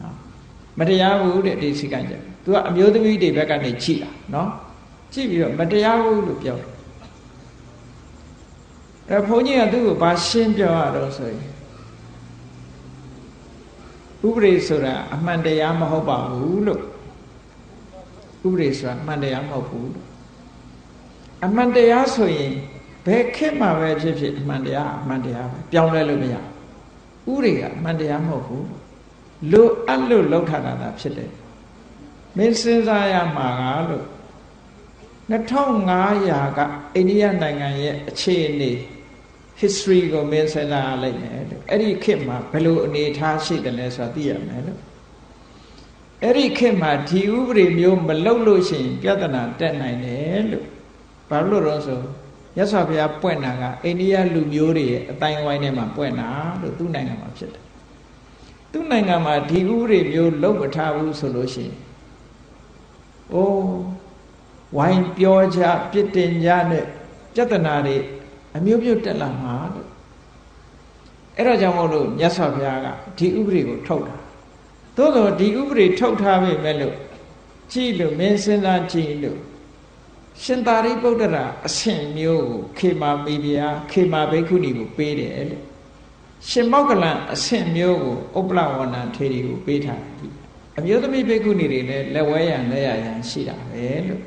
နော်မတရားဘူးတဲ့ဒီစီကံချက်သူကအမျိုးသမီးတွေဘက်ကနေကြည့်တာနော်ကြည့်ပြီးတော့မတရားဘူးလို့ပြောတယ်အဲဘုန်းကြီးကသူ့ကိုဘာရှင်းပြောရတော့ဆိုရင် ဥပဒေဆိုတာအမှန်တရားမဟုတ်ပါဘူးလို့ဥပဒေဆိုတာအမှန်တရားမဟုတ်ဘူးလို့အမှန်တရားဆိုရင်ဘယ်ခေတ်မှာပဲဖြစ်ဖြစ်အမှန်တရားအမှန်တရားပဲပြောင်းလဲလို့မရဘူးဥပဒေကအမှန်တရားမဟုတ်ဘူးလို့အပ်လို့လောက်ထားတာဖြစ်တယ်မင်းစဉ်းစားရမှာကလို့2500ကအိန္ဒိယနိုင်ငံရဲ့အခြေအနေ history ကိုမင်းစဉ်းစားရလိုက်မယ်လို့အဲ့ဒီခေတ်မှာဘယ်လိုအနေအထားရှိတယ်လဲဆိုတာသိရမယ်လို့အဲ့ဒီခေတ်မှာဒီဥပဒေမျိုးမလုပ်လို့ရှိရင်ပြဿနာတက်နိုင်တယ်လို့ဘာလို့လဲဆိုရသော်ဘုရားပွင့်တာကအိန္ဒိယလူမျိုးတွေရဲ့အတိုင်းဝိုင်းထဲမှာပွင့်တာလို့သူ့နိုင်ငံမှာဖြစ်တယ်သူ့နိုင်ငံမှာဒီဥပဒေမျိုးလုပ်မထားဘူးဆိုလို့ရှိရင်အိုးဝိုင်းပြောကြပြစ်တင်ကြတဲ့ပြဿနာတွေအ မျိုးမျိုးတက်လာမှာလို့အဲ့တော့ကြောင့်မို့လို့မြတ်စွာဘုရားကဒီဥပဒေကိုထုတ်တာသို့တော့ဒီဥပဒေထုတ်ထားပြီမဲ့လို့ကြည့်လို့မင်းစဉ်းစားကြည့်လို့ရှင်သာရိပုတ္တရာအဆင့်မျိုးကိုခေမာမိဖုရားခေမာဘိက္ခုနီကိုပေးတယ်လေရှင်မောက္ကလန်အဆင့်မျိုးကိုဥပ္ပလဝဏထေရီကိုပေးထားတယ်အမျိုးသမီးဘိက္ခုနီတွေလည်းလက်ဝဲရန်လက်ရရန်ရှိတာပဲလို့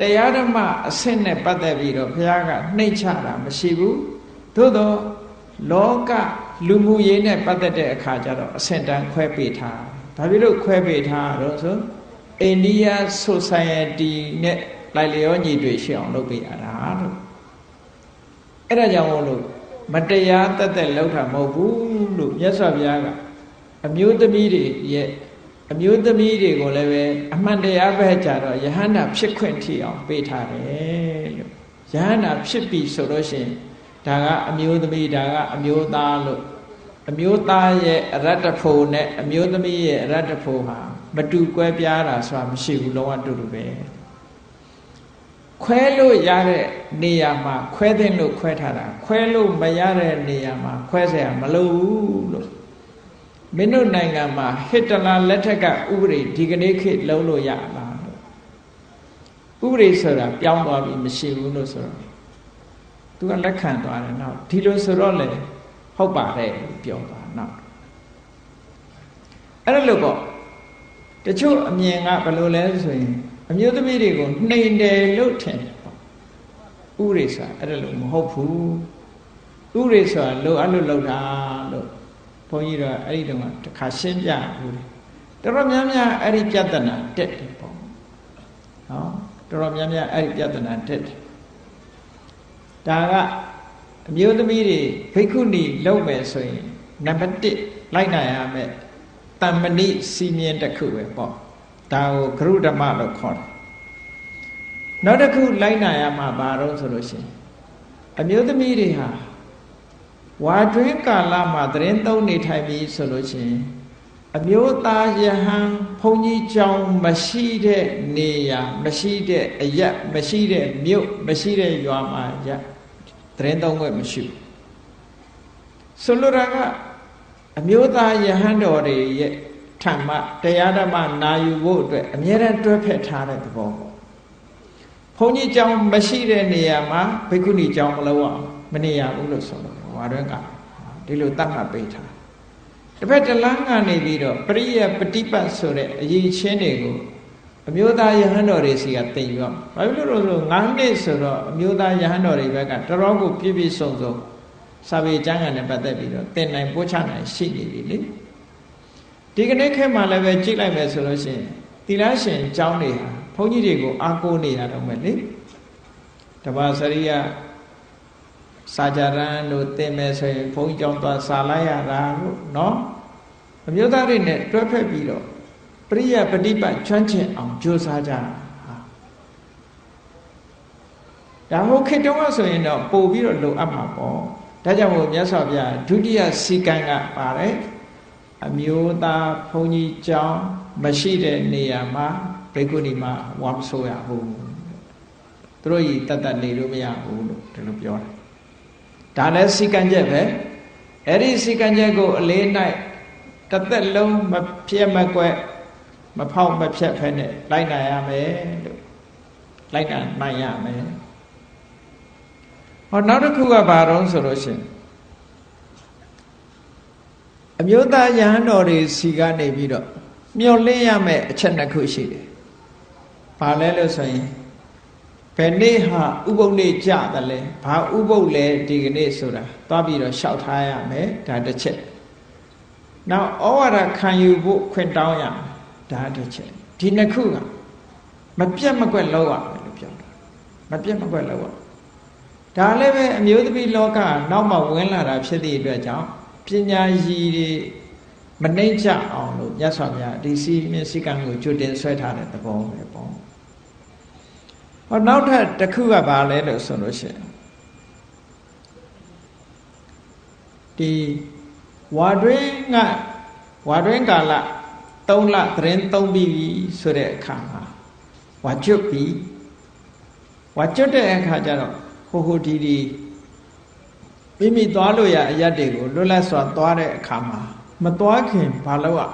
တရားဓမ္မအဆင့်နဲ့ပတ်သက်ပြီးတော့ဘုရားကနှိမ့်ချတာမရှိဘူးသို့တော့လောကလူမှုရေးနဲ့ပတ်သက်တဲ့အခါကျတော့အဆင့်တန်းခွဲပေးထားဘာဖြစ်လို့ခွဲပေးထားတော့ဆိုအိန္ဒိယ society နဲ့လိုက်လျောညီတွေရှိအောင်လုပ်ပေးရတာလို့အဲ့ဒါကြောင့်မို့လို့မတရားတက်တက်လောက်တာမဟုတ်ဘူးလို့မြတ်စွာဘုရားကအမျိုးသမီးတွေရဲ့ အမျိုးသမီးတွေကိုလည်းပဲအမှန်တရားပဲကြတော့ယဟန္တာဖြစ်ခွင့်ထီအောင်ပေးထားတယ်လို့ယဟန္တာဖြစ်ပြီဆိုလို့ရှိရင်ဒါကအမျိုးသမီးဒါကအမျိုးသားလို့အမျိုးသားရဲ့အရတ္တဖို့နဲ့အမျိုးသမီးရဲ့အရတ္တဖို့ဟာမတူကွဲပြားတာဆိုတာမရှိဘူးလုံးဝတူတူပဲခွဲလို့ရတဲ့နေရာမှာခွဲတဲ့လို့ခွဲထားတာခွဲလို့မရတဲ့နေရာမှာခွဲเสียမလို့ဘူးလို့ မင်းတို့နိုင်ငံမှာဟစ်တလာလက်ထက်ကဥပဒေဒီကနေ့ခေတ်လုံးလို့ရလားဥပဒေဆိုတာပြောင်းသွားပြီမရှိဘူးလို့ဆိုတော့သူကလက်ခံသွားတယ်နော်ဒီလိုဆိုတော့လေဟုတ်ပါတယ်ပြောသွားနော်အဲ့ဒါလို့ပေါ့တချို့အမြင်ကဘယ်လိုလဲဆိုရင်အမျိုးသမီးတွေကိုနှိမ်တယ်လို့ထင်တယ်ပေါ့ဥရိစာအဲ့ဒါလို့မဟုတ်ဘူးဥရိဆိုတာလိုအပ်လို့လောက်တာလို့ ဘုန်းကြီးတို့အဲ့ဒီတုန်းကတစ်ခါရှင်းပြဘူးလေတော်တော်များများအဲ့ဒီပြဿနာတက်တယ်ပေါ့နော်တော်တော်များများအဲ့ဒီပြဿနာတက်တယ်ဒါကအမျိုးသမီးတွေဘိက္ခုနီလုပ်မယ်ဆိုရင်နံပါတ်1လိုက်နိုင်ရမယ်တမ္မဏိစီမင်းတစ်ခုပဲပေါ့ဒါကိုဂရုဓမ္မလို့ခေါ်တယ်နောက်တစ်ခုလိုက်နိုင်ရမှာဘာတော့ဆိုလို့ရှိရင်အမျိုးသမီးတွေဟာ ဝါတွင်းကာလမှာသတင်းသုံးနေထိုင်ပြီးဆိုလို့ရှိရင်အမျိုးသားယဟန်ဘုန်းကြီးကျောင်းမရှိတဲ့နေရာမရှိတဲ့အရက်မရှိတဲ့မြို့မရှိတဲ့ရွာမှာရသတင်းသုံးခွင့်မရှိဘူးဆိုလိုတာကအမျိုးသားယဟန်တော်တွေရဲ့ထမ္မတရားဓမ္မနာယူဖို့အတွက်အမြဲတမ်းတွဲဖက်ထားတဲ့သဘောပေါ့ဘုန်းကြီးကျောင်းမရှိတဲ့နေရာမှာဘိက္ခုနီကျောင်းမလုပ်အောင်မနေရဘူးလို့ဆိုလို့ ဟွာတွင်ကဒီလိုတတ်မှတ်ပေးထားတစ်ဖက်တစ်လမ်းကနေပြီးတော့ပရိယပฏิပတ်ဆိုတဲ့အရေးချင်းတွေကိုအမျိုးသားယဟန်တော်တွေစီကတင်ယူအောင်ဘာဖြစ်လို့လဲဆို9နှစ်ဆိုတော့အမျိုးသားယဟန်တော်တွေဘက်ကတော်တော်ကိုပြည့်ပြည့်စုံစုံစာပေကျမ်းဂန်နဲ့ပတ်သက်ပြီးတော့တင်နိုင်ပို့ချနိုင်ရှိနေပြီလေဒီကနေ့ခေတ်မှာလည်းပဲကြည့်လိုက်မယ်ဆိုလို့ရှိရင်သီလရှင်အကြောင်းတွေဟာဘုန်းကြီးတွေကိုအားကိုးနေရတော့မယ်လေတပါစရိယ စာကြရန်တို့သင်မယ်ဆိုရင်ဘုန်းကြီးကြောင့်သွားစာလိုက်ရတာလို့နော်အမျိုးသားတွေနဲ့တွဲဖက်ပြီးတော့ပရိယပฏิပတ်ချွမ်းကျင်အောင်ကြိုးစားကြတာဒါဟုတ်ခေတ္တကဆိုရင်တော့ပို့ပြီးတော့လိုအပ်မှာပေါ့ဒါကြောင့်မို့မြတ်စွာဘုရားဒုတိယစီကံကပါတယ်အမျိုးသားဘုန်းကြီးကျောင်းမရှိတဲ့နေရာမှာဘိက္ခုနီမှာဝမ်းဆိုးရဘူးသူတို့ဤတတ်တတ်နေလို့မရဘူးလို့ဒီလိုပြောတာ ဒါလည်းစီကံချက်ပဲအဲ့ဒီစီကံချက်ကို အလေး၌တစ်သက်လုံးမပြည့်မကွက်မဖောက်မဖြတ်ဖဲနဲ့လိုက်နိုင်ရမယ်လို့လိုက်နိုင်ရမယ်ဟောနောက်တစ်ခုကဘာတော့ဆိုလို့ရှိရင်အမျိုးသားယဟန်တော်တွေစီကနေပြီးတော့မျောလင့်ရမယ်အချက်နှစ်ခုရှိတယ်။ဘာလဲလို့ဆိုရင် ဘယ်နေ့ဟာဥပုပ်နေ့ကြတယ်လဲဘာဥပုပ်လဲဒီကနေ့ဆိုတာသွားပြီးတော့ရှောက်ထားရမယ်ဒါတစ်ချက်။နောက်ဩဝါဒခံယူဖို့ခွင့်တောင်းရမယ်ဒါတစ်ချက်။ဒီနှစ်ခုကမပြတ်မကွက်လောက်ရမယ်လို့ပြောတာ။မပြတ်မကွက်လောက်ရ။ဒါလည်းပဲအမျိုးသမီးလောကနောက်မှဝင်လာတာဖြစ်သည့်အတွက်ကြောင့်ပညာရည်တွေမနှိမ့်ချအောင်လို့မြတ်စွာဘုရားဒီစီမြင့်စီကံကိုကြွတင်ဆွဲထားတဲ့သဘောပဲပေါ့ဟောနောက်ထပ်တစ်ခုကဘာလဲလို့ဆိုလို့ရှိရင်ဒီဝါတွင်းကဝါတွင်းကာလ3လသတင်း3ပြီးပြီဆိုတဲ့အခါမှာဝါကျွတ်ပြီဝါကျွတ်တဲ့အခါကျတော့ဟိုဟိုဒီဒီမိမိသွားလို့ရအရက်တွေကိုလွတ်လပ်စွာသွားတဲ့အခါမှာမသွားခင်ဘာလို့อ่ะ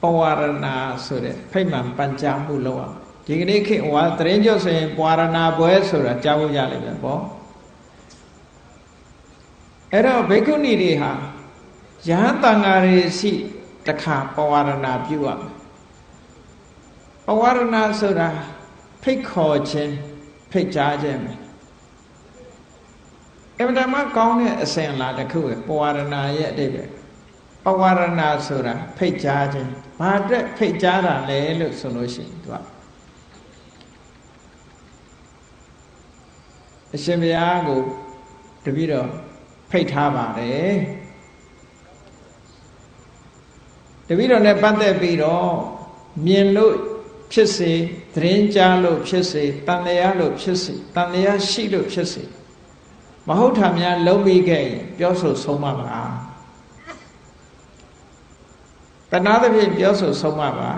ပဝရဏဆိုတဲ့ဖိတ်မှန်ပัญจမှုလောက်อ่ะ ဒီကနေ့ခေတ်ဟောတရင်ကျော်ဆိုရင်ပဝရဏဘွဲဆိုတာကြားဖို့ရလိမ့်မယ်ပေါ့အဲ့တော့ဘိက္ခုနီတွေဟာယဟန်တန်ဃာတွေရှိတခါပဝရဏပြုရမယ်ပဝရဏဆိုတာဖိတ်ခေါ်ခြင်းဖိတ်ကြားခြင်းပဲအမှန်တမ်းကောင်းတဲ့အစဉ်လာတစ်ခုပဲပဝရဏရဲ့အတိတ်ပဲပဝရဏဆိုတာဖိတ်ကြားခြင်းဘာအတွက်ဖိတ်ကြားတာလဲလို့ဆိုလို့ရှိရင်သူက အရှင်ဘုရားကိုတပည့်တော်ဖိတ်ထားပါတယ်တပည့်တော်နဲ့ပတ်သက်ပြီးတော့မြင်လို့ဖြစ်စေသတင်းကြားလို့ဖြစ်စေတန်လျာလို့ဖြစ်စေတန်လျာရှိလို့ဖြစ်စေမဟုတ်တာများလုံးမိခဲ့ရင်ပြောဆိုဆုံးမပါတဏှာသဖြင့်ပြောဆိုဆုံးမပါ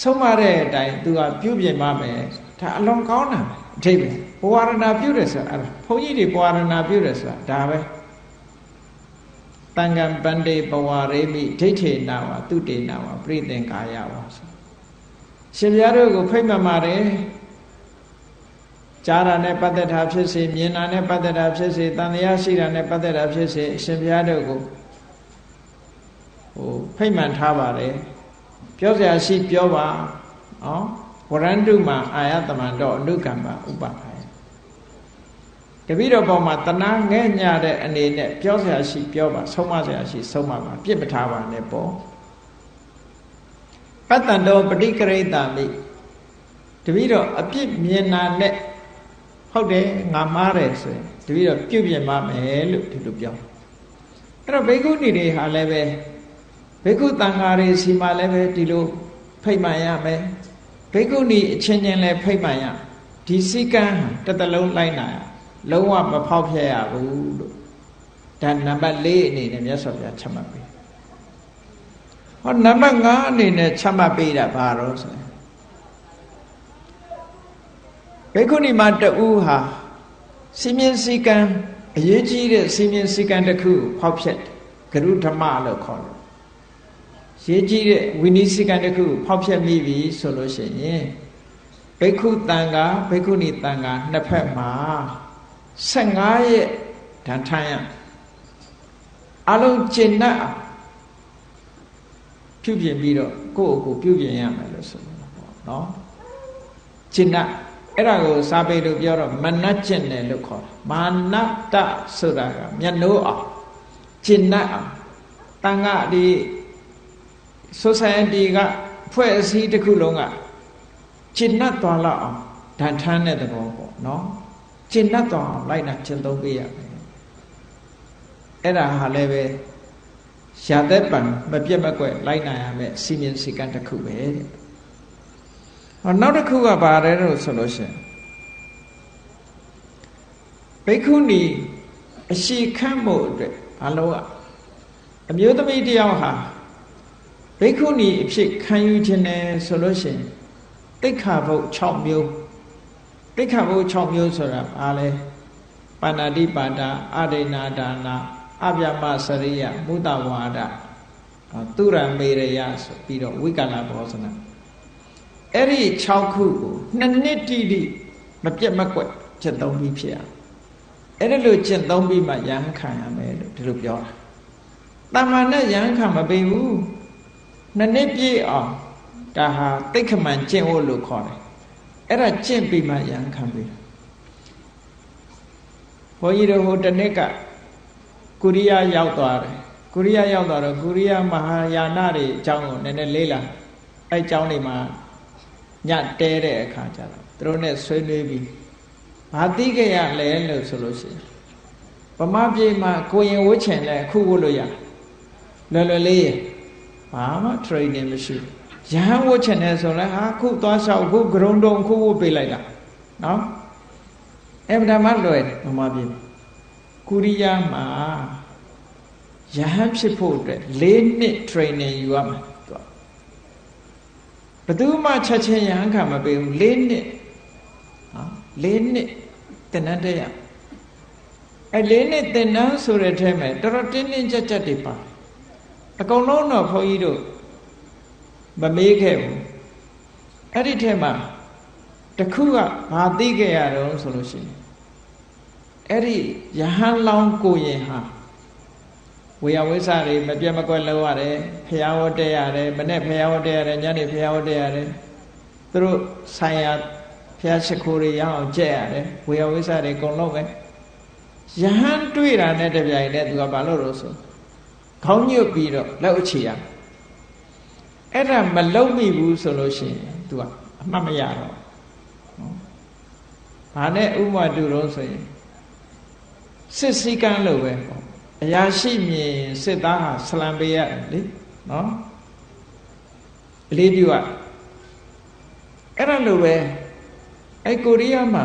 ဆုံးမတဲ့အတိုင်းသူကပြုပြင်ပါမယ်ဒါအလွန်ကောင်းတာအထိပ္ပယ် ဘဝရဏပြုတယ်ဆိုတာအဲ့ဒါဘုန်းကြီးတွေဘဝရဏပြုတယ်ဆိုတာဒါပဲတန်ကံပန္တေဘဝရေမိဒိဋ္ဌေနာဝသူတေနာဝပြိသင်္ကာယဝဆိုရှင်ပြားတို့ကိုဖိတ်မှတ်ပါတယ်ကြားတာနဲ့ပတ်သက်တာဖြစ်စေမြင်တာနဲ့ပတ်သက်တာဖြစ်စေတန်တရားရှိတာနဲ့ပတ်သက်တာဖြစ်စေအရှင်ဘုရားတို့ကိုဟိုဖိတ်မှန်ထားပါတယ်ပြောစရာရှိပြောပါနော်ဝရန္တုမှာအာယတမန္တောအနုကမ္မဥပပါယ တပိတော့ပေါ်မှာတနာငဲ့ညတဲ့အနေနဲ့ပြောစရာရှိပြောပါဆုံးမစရာရှိဆုံးမပါပြစ်မထားပါနဲ့ပေါ့တ္တံတော်ပဋိကရိတာမိတပည့်တော်အပြစ်မြင်နာနဲ့ဟုတ်တယ်ငါမှားတယ်ဆိုရင်တပည့်တော်ပြုတ်ပြင်ပါမယ်လို့ဒီလိုပြောအဲ့တော့ဘိက္ခုနီတွေဟာလည်းပဲဘိက္ခုတန်ဃာတွေစီမှာလည်းပဲဒီလိုဖိတ်မှန်ရမယ်ဘိက္ခုနီအချင်းချင်းလည်းဖိတ်မှန်ရဒီစည်းကမ်းတစ်တလုံးလိုက်နာရ လုံးဝမဖောက်ဖျက်ရဘူးလို့ဒါနံပါတ်၄အနေနဲ့မြတ်စွာဘုရားချမှတ်ပေးဟောနံပါတ်5အနေနဲ့ချမှတ်ပေးတာဘာလို့ဆိုရင်ဘိက္ခုနီမတူဟာစီမင်းစည်းကမ်းအရေးကြီးတဲ့စီမင်းစည်းကမ်းတစ်ခုဖောက်ဖျက်ဂရုဓမ္မလို့ခေါ်တယ်ရေးကြီးတဲ့ဝိနည်းစည်းကမ်းတစ်ခုဖောက်ဖျက်မိပြီဆိုလို့ရှိရင်ဘိက္ခုတန်ဃာဘိက္ခုနီတန်ဃာနှစ်ဖက်မှာ 15ရက်ဓာန်ထိုင်ရအလုံးကျင့်တတ်ပြုပြင်ပြီးတော့ကိုယ့်အကိုပြုပြင်ရမယ်လို့ဆိုလို့ပေါ့နော်ကျင့်တတ်အဲ့ဒါကိုစာပေလို့ပြောတော့မနတ်ကျင့်တယ်လို့ခေါ်တာမာနတဆိုတာကမျက်နှိုးအောင်ကျင့်တတ်အောင်တန်ခါဒီ society ကဖွဲ့အစည်းတစ်ခုလုံးကကျင့်တတ်သွားလောက်အောင်ဓာတ်ထမ်းတဲ့သဘောပေါ့နော် ကျင့်တတ်သွားအောင်လိုက်နာကျင့်သုံးပေးရမယ်အဲ့ဒါဟာလည်းပဲရှားသက်ပံမပြတ်မကွက်လိုက်နာရမယ်စီမင်းစီကံတစ်ခုပဲတဲ့ဟောနောက်တစ်ခုကဘာလဲလို့ဆိုလို့ရှိရင်ဘိက္ခုနီအရှိခန့်မှုအတွက်ဘာလို့အမျိုးသမီးတယောက်ဟာဘိက္ခုနီအဖြစ်ခံယူခြင်းနဲ့ဆိုလို့ရှိရင်တိခါဘုတ်6မျိုး တိခါဘုတ်6မျိုးဆိုတာဘာလဲပါဏာတိပါဒအဒိနာဒါနာအဗျမစရိယမုတဝါဒသူရမေရယဆိုပြီးတော့ဝိကလဘောဇနာအဲ့ဒီ6ခုကိုနှစ်နှစ်တိတိမပြတ်မကွက်ကျင့်သုံးပြီးဖြစ်ရအဲ့ဒါလို့ကျင့်သုံးပြီးမှယဟန်ခံရမယ်လို့ဒီလိုပြောတာတမန်နဲ့ယဟန်ခံမပေးဘူးနှစ်နှစ်ပြည့်အောင်ဒါဟာတိတ်ခမှန်ကျင့်ဖို့လို့ခေါ်တယ် အဲ့ဒါကျင့်ပြီးမှယဟန်ခံပေးဘုန်းကြီးတို့ဟိုတနေ့ကကိုရီးယားရောက်သွားတယ်ကိုရီးယားရောက်သွားတော့ကိုရီးယားမဟာယာနတွေအကြောင်းကိုနည်းနည်းလေးလာအဲအကြောင်းတွေမှာညတဲတဲ့အခါကျတော့သူတို့နဲ့ဆွေးနွေးပြီးဘာသိခဲ့ရလဲလို့ဆိုလို့ရှိရင်ဗမာပြည်မှာကိုရင်ဝှချင်လဲအခုဝှလို့ရလွယ်လွယ်လေးရဘာမှ training မရှိ ရဟန်းဝှချင်တယ်ဆိုလဲဟာခုသွားလျှောက်ခုဂရုံတုံခုဝှပေးလိုက်တာနော်အဲ့ဒါမှလွယ်တယ်ဗမာပြည်ကိုရီးယားမှာယဟန်ဖြစ်ဖို့အတွက်၄နှစ် training ယူရမှာသူဘယ်သူမှချက်ချင်းယဟန်ခံမပေးဘူး၄နှစ်ဟာ၄နှစ်သင်တန်းတက်ရအဲ၄နှစ်သင်တန်းဆိုတဲ့ထဲမှာတော်တော်တင်းတင်းကြပ်ကြပ်တွေပါအကုန်လုံးတော့ခွန်ကြီးတို့ မမေးခဲ့ဘူးအဲ့ဒီထဲမှာတခုကဘာသိခဲ့ရတော့ဆိုလို့ရှိရင်အဲ့ဒီယဟန်လောင်းကိုရင်ဟာဝေယဝိဆတွေမပြတ်မကွက်လောက်ရတယ်ဖျားဝတ်တက်ရတယ်မနေ့ဖျားဝတ်တက်ရတယ်ညနေဖျားဝတ်တက်ရတယ်သူတို့ဆိုင်ရာဖျားရှိခိုးတွေရအောင်ကြက်ရတယ်ဝေယဝိဆတွေအကုန်လုံးပဲယဟန်တွေ့တာနဲ့တပြိုင်တည်းသူကဘာလို့လို့ဆိုခေါင်းညွတ်ပြီးတော့လက်အခြေရ အဲ့ဒါမလုံမိဘူးဆိုလို့ရှိရင်သူကအမှတ်မရတော့နော်ဘာနဲ့ဥပမာတူတော့ဆိုရင်စစ်စည်းကမ်းလို့ပဲပေါ့အရာရှိမြင်စစ်သားဟာဆလံပေးရတယ်လေနော်အလေးပြုရအဲ့ဒါလိုပဲအဲ့ကိုရီးယားမှာ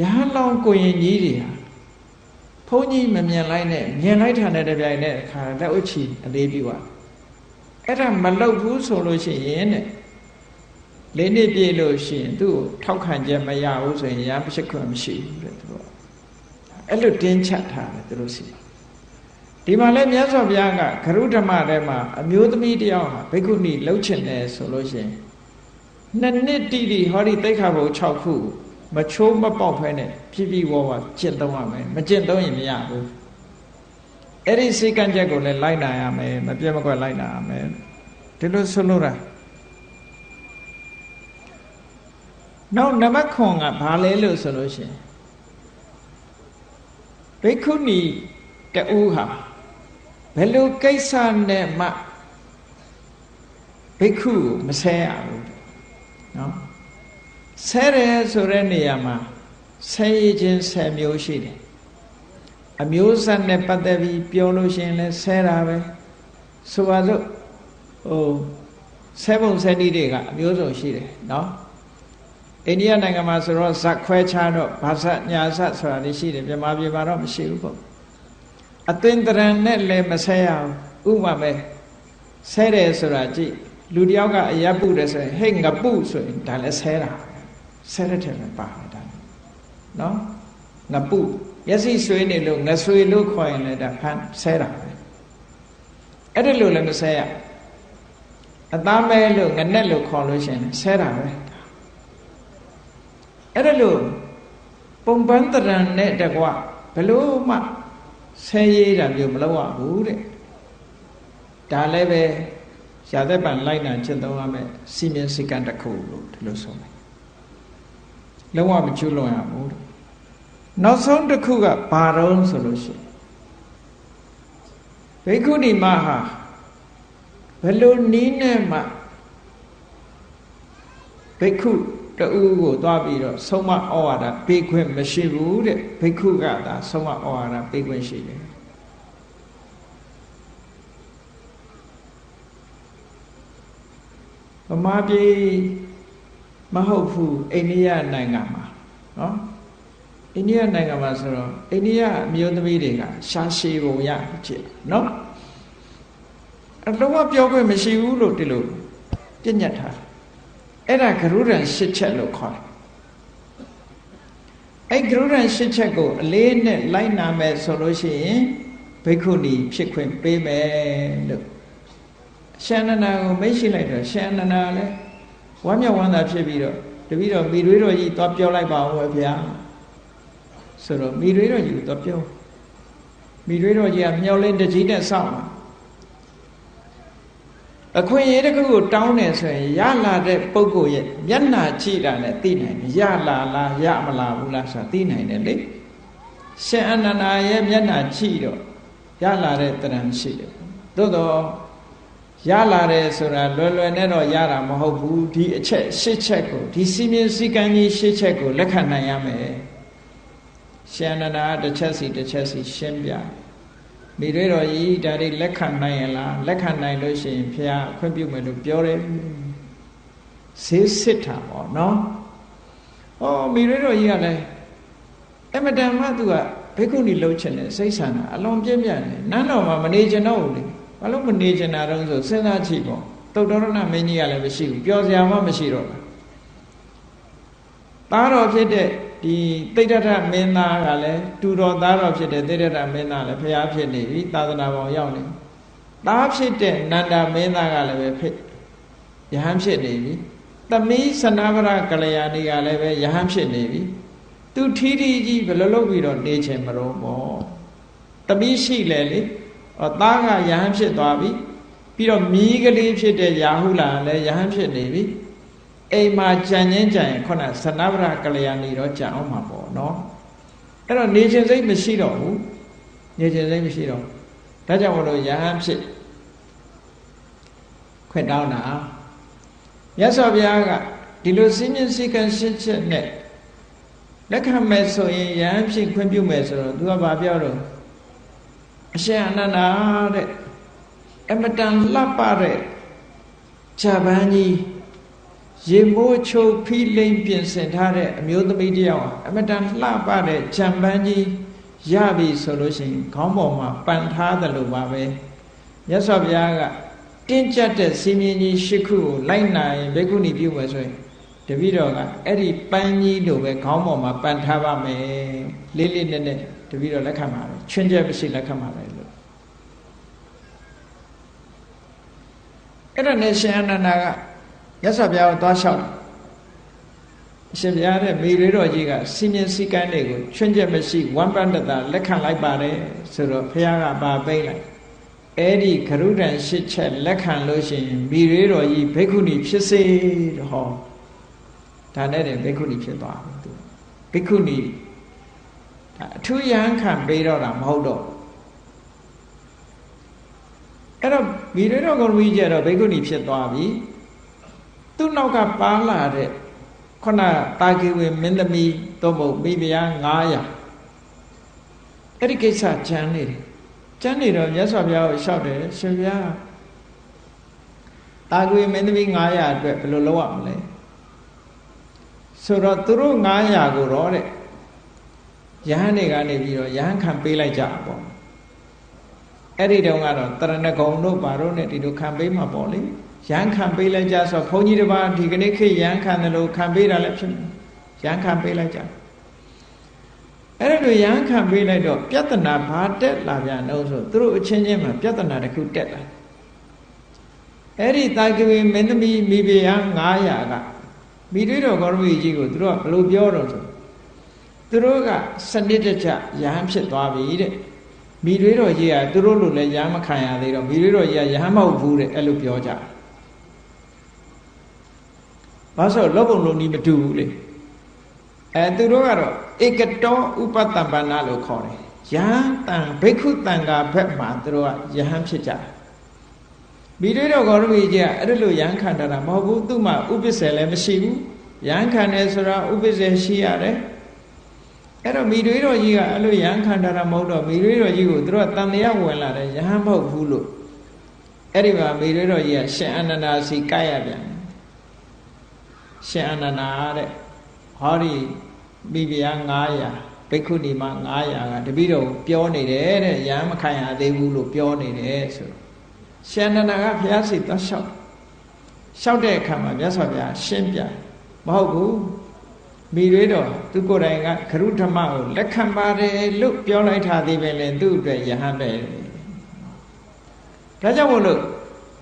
ရဟန်းလောင်းကိုရင်ကြီးတွေဟာဘုန်းကြီးမမြင်လိုက်နဲ့မြင်လိုက်တာနဲ့တပြိုင်နက်ခါလက်ဥချီအလေးပြုရ အဲ့ဒါမလုပ်ဘူးဆိုလို့ရှိရင်တဲ့လေးနှစ်ပြည့်လို့ရှိရင်သူ့ကိုထောက်ခံချက်မရဘူးဆိုရင်ရဟန်းဖြစ်ခွင့်မရှိဘူးတဲ့သူကအဲ့လိုတင်းချက်ထားတယ်သူတို့စီဒီမှာလဲမြတ်စွာဘုရားကဂရုဓမ္မထဲမှာအမျိုးသမီးတယောက်ဟာဘိက္ခုနီလှုပ်ချင်တယ်ဆိုလို့ရှိရင်နှစ်နှစ်တိတိဟောဒီတိတ်ခါဘုံ6ခုမချိုးမပေါက်ဖဲနဲ့ပြပြဝဝကျင့်သုံးရမယ်မကျင့်သုံးရင်မရဘူး အဲ့ဒီစိတ်ကံချက်ကိုလည်းလိုက်နာရမယ်မပြတ်မကွက်လိုက်နာရမယ်ဒီလိုဆိုလို့တာနောက်နံပါတ်9ကဘာလဲလို့ဆိုလို့ရှိရင်ဘိက္ခုနီတူဟာဘယ်လိုကိစ္စနဲ့မှဘိက္ခုကိုမဆဲရဘူးနော်ဆဲတယ်ဆိုတဲ့နေရာမှာဆဲရခြင်းဆဲမျိုးရှိတယ် အမျိုးဆက်နဲ့ပတ်သက်ပြီးပြောလို့ရှိရင်လည်းဆဲတာပဲဆိုပါစို့ဟိုဆဲပုံဆဲနည်းတွေကအမျိုးစုံရှိတယ်နော်အိန္ဒိယနိုင်ငံမှာဆိုတော့ဇက်ခွဲခြားတော့ဘာဇက်ညာဇက်ဆိုတာတွေရှိတယ်မြန်မာပြည်မှာတော့မရှိဘူးပေါ့အသင်္တရံနဲ့လည်းမဆဲရဘူးဥပမာပဲဆဲတယ်ဆိုတာကြည့်လူတယောက်ကအယပ်ပုတယ်ဆိုရင်ဟဲ့ငပုဆိုရင်ဒါလည်းဆဲတာဆဲတဲ့ထဲမှာပါတယ်ဒါနော်ငပု မျက်စိဆွေးနေလို့ငဆွေလို့ခေါ်ရင်လည်းဒါဖန်ဆဲတာပဲအဲ့ဒါလို့လည်းမဆဲရအသားမဲလို့ငနဲ့လို့ခေါ်လို့ရှိရင်ဆဲတာပဲအဲ့ဒါလို့ပုံပန်းတရံနဲ့တကွဘလို့မှဆဲရးတာမျိုးမလုပ်ရဘူးတဲ့ဒါလည်းပဲရာသက်ပံလိုက်နာကျင့်သုံးရမယ်စီမင်းစိကံတစ်ခုလို့ဒီလိုဆိုမယ်လုံးဝမကျွလွန်ရဘူးတဲ့ နောက်ဆုံးတစ်ခုကဘာတုံးဆိုလို့ရှိရင်ဘိက္ခုနီမဟာဘယ်လိုနီးနဲ့မှဘိက္ခုတူကိုသွားပြီးတော့ဆုံးမဩဝါဒပေးခွင့်မရှိဘူးတဲ့ဘိက္ခုကသာဆုံးမဩဝါဒပေးခွင့်ရှိတယ်ဗမာပြည်မဟုတ်ဘူးအိန္ဒိယနိုင်ငံမှာနော် အိန္ဒိယနိုင်ငံမှာဆိုတော့အိန္ဒိယအမျိုးသမီးတွေကရှာရှည်ပုံရဖြစ်နော်အလုံးဝပြောခွင့်မရှိဘူးလို့ဒီလိုပြညတ်ထားအဲ့ဒါဂရုရံရှစ်ချက်လို့ခေါ်တယ်အဲ့ဂရုရံရှစ်ချက်ကိုအလေးနဲ့လိုက်နာမယ်ဆိုလို့ရှိရင်ဘိက္ခုနီဖြစ်ခွင့်ပေးမယ်လို့ရှန္ဒနာကိုမိတ်ရှိလိုက်တော့ရှန္ဒနာလည်းဝမ်းမြောက်ဝမ်းသာဖြစ်ပြီးတော့တပည့်တော်မိတွေးတော်ကြီးသွားပြောလိုက်ပါဦးဗျာ ဆိုတော့မိတွေးတော်ကြီးကိုသွားပြောမိတွေးတော်ကြီးကမျောလင်းတကြီးနဲ့စောင့်တာအခွင့်အရေးတစ်ခုကိုတောင်းတယ်ဆိုရင်ရလာတဲ့ပုဂ္ဂိုလ်ရဲ့မျက်နှာကြည့်တာနဲ့သိနိုင်တယ်ရလာလားရမလာဘူးလားဆိုတာသိနိုင်တယ်လေရှင်အနန္ဒာရဲ့မျက်နှာကြည့်တော့ရလာတဲ့တရံရှိတယ်သို့တော့ရလာတယ်ဆိုတာလွယ်လွယ်နဲ့တော့ရတာမဟုတ်ဘူးဒီအချက်ရှစ်ချက်ကိုဒီစီမင်းစည်းကမ်းကြီးရှစ်ချက်ကိုလက်ခံနိုင်ရမယ် ရှင်အနန္ဒာတစ်ချက်စီတစ်ချက်စီရှင်းပြမိတွေတော်ကြီးဒါတွေလက်ခံနိုင်ရလားလက်ခံနိုင်လို့ရှိရင်ဖះအခွင့်ပြုမယ်လို့ပြောတယ်ဆေးစစ်တာပေါ့နော်ဩမိတွေတော်ကြီးကလည်းအမတန်မှသူကဘိက္ခုနီလှုပ်ချင်တယ်စိတ်ဆန္ဒအလွန်ပြင်းပြတယ်နန်းတော်မှာမနေချင်တော့ဘူးလေဘာလို့မနေချင်တာတော့ဆိုစဉ်းစားကြည့်ပေါ့တုတ်တော်ရဏမင်းကြီးကလည်းမရှိဘူးပြောစရာမှမရှိတော့ဘူးသားတော်ဖြစ်တဲ့ ဒီတိဋ္ဌထမင်းသားကလည်းတူတော်သားတော်ဖြစ်တဲ့တိဋ္ဌထမင်းသားလည်းဖျားဖြစ်နေပြီသာသနာပေါင်းရောက်နေသားဖြစ်တဲ့နန္ဒမင်းသားကလည်းပဲဖြစ်ယဟန်ဖြစ်နေပြီသမီးစနဗရကလျာဏီကလည်းပဲယဟန်ဖြစ်နေပြီသူထီးထီးကြီးဘယ်လိုလုပ်ပြီးတော့နေချင်မလို့ပေါ့သမီးရှိလေလေဟောသားကယဟန်ဖြစ်သွားပြီပြီးတော့မီးကလေးဖြစ်တဲ့ယာဟုလာလည်းယဟန်ဖြစ်နေပြီ အိမ်မှာကြံငင်းကြံရင်ခုနသနဗရကလျာဏီတော့ကြံအောင်မှာပေါ့နော်အဲ့တော့နေခြင်းစိတ်မရှိတော့ဘူးနေခြင်းစိတ်မရှိတော့ဒါကြောင့်မလို့ယဟန်ဖြစ်ခွင့်တောင်းတာမြတ်စွာဘုရားကဒီလိုစည်းမျဉ်းစည်းကမ်းရှင်းချက်နဲ့လက်ခံမဲ့ဆိုရင်ယဟန်ဖြစ်ခွင့်ပြုမယ်ဆိုတော့သူကဘာပြောတော့အရှင်အနန္ဒာတဲ့အမတန်လှပတဲ့ဂျပန်ကြီး ရေမိုးချုပ်ဖိလိမ့်ပြင်ဆင်ထားတဲ့အမျိုးသမီးတယောက်အမတန်လှပတဲ့ဂျပန်ကြီးရပြီဆိုလို့ရှိရင်ခေါင်းပေါ်မှာပန်ထားတယ်လို့ပါပဲမြတ်စွာဘုရားကတင်းကျပ်တဲ့စီမင်းကြီးရှစ်ခုကိုလိုက်နိုင်ဘိက္ခုနီပြုမယ်ဆိုရင်တပည့်တော်ကအဲ့ဒီပန်းကြီးလိုပဲခေါင်းပေါ်မှာပန်ထားပါမယ်လေးလေးနက်နက်တပည့်တော်လက်ခံပါမယ်ချွင်းချက်မရှိလက်ခံပါမယ်လို့အဲ့ဒါနဲ့ရှင်အနန္ဒာက ရသော်ဘုရားကိုသွားလျှောက်အရှင်ဘုရားတဲ့မိရေတော်ကြီးကစီမင်းစည်းကမ်းတွေကိုချွင်းချက်မရှိဝမ်းပန်းတတာလက်ခံလိုက်ပါတယ်ဆိုတော့ဘုရားကပါပိတ်လိုက်အဲ့ဒီဂရုဒံရှစ်ချက်လက်ခံလို့ရှိရင်မိရေတော်ကြီးဘိက္ခုနီဖြစ်စေဟောဒါနဲ့တည်းဘိက္ခုနီဖြစ်သွားတယ်သူဘိက္ခုနီဒါအထူးရဟန်းခံပေးတော့တာမဟုတ်တော့အဲ့တော့မိတွေတော်ဂုဏ်ဝီကျတော့ဘိက္ခုနီဖြစ်သွားပြီ သူ့နောက်ကပါလာတဲ့ခုနတာကေဝေမင်းသမီးသို့မဟုတ်မိဖုရား900အဲ့ဒီကိစ္စချမ်းနေတယ်ချမ်းနေတော့မြတ်စွာဘုရားကိုလျှောက်တယ်ရှင်ဘုရားတာကေဝေမင်းသမီး900အတွက်ဘယ်လိုလုပ်ရမလဲဆိုတော့သူတို့900ကိုတော့တဲ့ယဟန်တွေကနေပြီးတော့ယဟန်ခံပေးလိုက်ကြပေါ့အဲ့ဒီတုန်းကတော့တရဏဂုံတို့ဘာတို့ ਨੇ ဒီလိုခံပေးမှာပေါ့လေ ရန်ခံပေးလိုက်ကြဆိုဘုန်းကြီးတစ်ပါးဒီကနေ့ခေတ်ရန်ခံတယ်လို့ခံပေးတာလည်းဖြစ်ရန်ခံပေးလိုက်ကြအဲ့ဒါလိုရန်ခံပေးလိုက်တော့ပြဿနာဘာတက်လာပြန်တော့ဆိုသူတို့အချင်းချင်းမှာပြဿနာတစ်ခုတက်လာအဲ့ဒီတာကဝေမင်းသမီးမိဖုရား900ကမိတွေးတော်ဂေါရမကြီးကိုသူတို့ကဘယ်လိုပြောတော့ဆိုသူတို့ကစနစ်တကျရဟန်းဖြစ်သွားပြီတဲ့မိတွေးတော်ကြီးကသူတို့လိုလည်းရဟန်းမခံရသေးတော့မိတွေးတော်ကြီးကရဟန်းမဟုတ်ဘူးတဲ့အဲ့လိုပြောကြ ဘာလို့လောဘုံလုံးဒီမတူဘူးလေအဲသူတို့ကတော့ဧကတောဥပတ္တပန္နလို့ခေါ်တယ်ယဟန်တန်ဘိက္ခုတန်ဃာဘက်မှာသူတို့ကယဟန်ဖြစ်ကြတယ်မိတွေးတော်ဂေါရမီကြီးကအဲ့ဒါလို့ယဟန်ခံတာမဟုတ်ဘူးသူ့မှာဥပ္ပစ္စေလည်းမရှိဘူးယဟန်ခံတယ်ဆိုတာဥပ္ပစ္စေရှိရတယ်အဲ့တော့မိတွေးတော်ကြီးကအဲ့လိုယဟန်ခံတာမဟုတ်တော့မိတွေးတော်ကြီးကိုသူတို့ကတန်တရားဝင်လာတယ်ယဟန်မဟုတ်ဘူးလို့အဲ့ဒီမှာမိတွေးတော်ကြီးကရှင်အနန္ဒာစီကြိုက်ရပြန် ရှင်အနန္ဒာတဲ့ဟောဒီမိဖုရား900ဘိက္ခုနီမ900ကတပည့်တော်ပြောနေတယ်တဲ့ရဟန်းမခံရသေးဘူးလို့ပြောနေတယ်ဆိုတော့ရှင်အနန္ဒာကဘုရားစီသွားလျှောက်လျှောက်တဲ့အခါမှာမြတ်စွာဘုရားရှင်းပြမဟုတ်ဘူးမိရွေးတော်သူကိုယ်တိုင်ကခရုဓမ္မကိုလက်ခံပါတယ်လို့ပြောလိုက်တာဒီပဲလေသူ့အတွက်ယဟန်ပဲဒါကြောင့်မို့လို့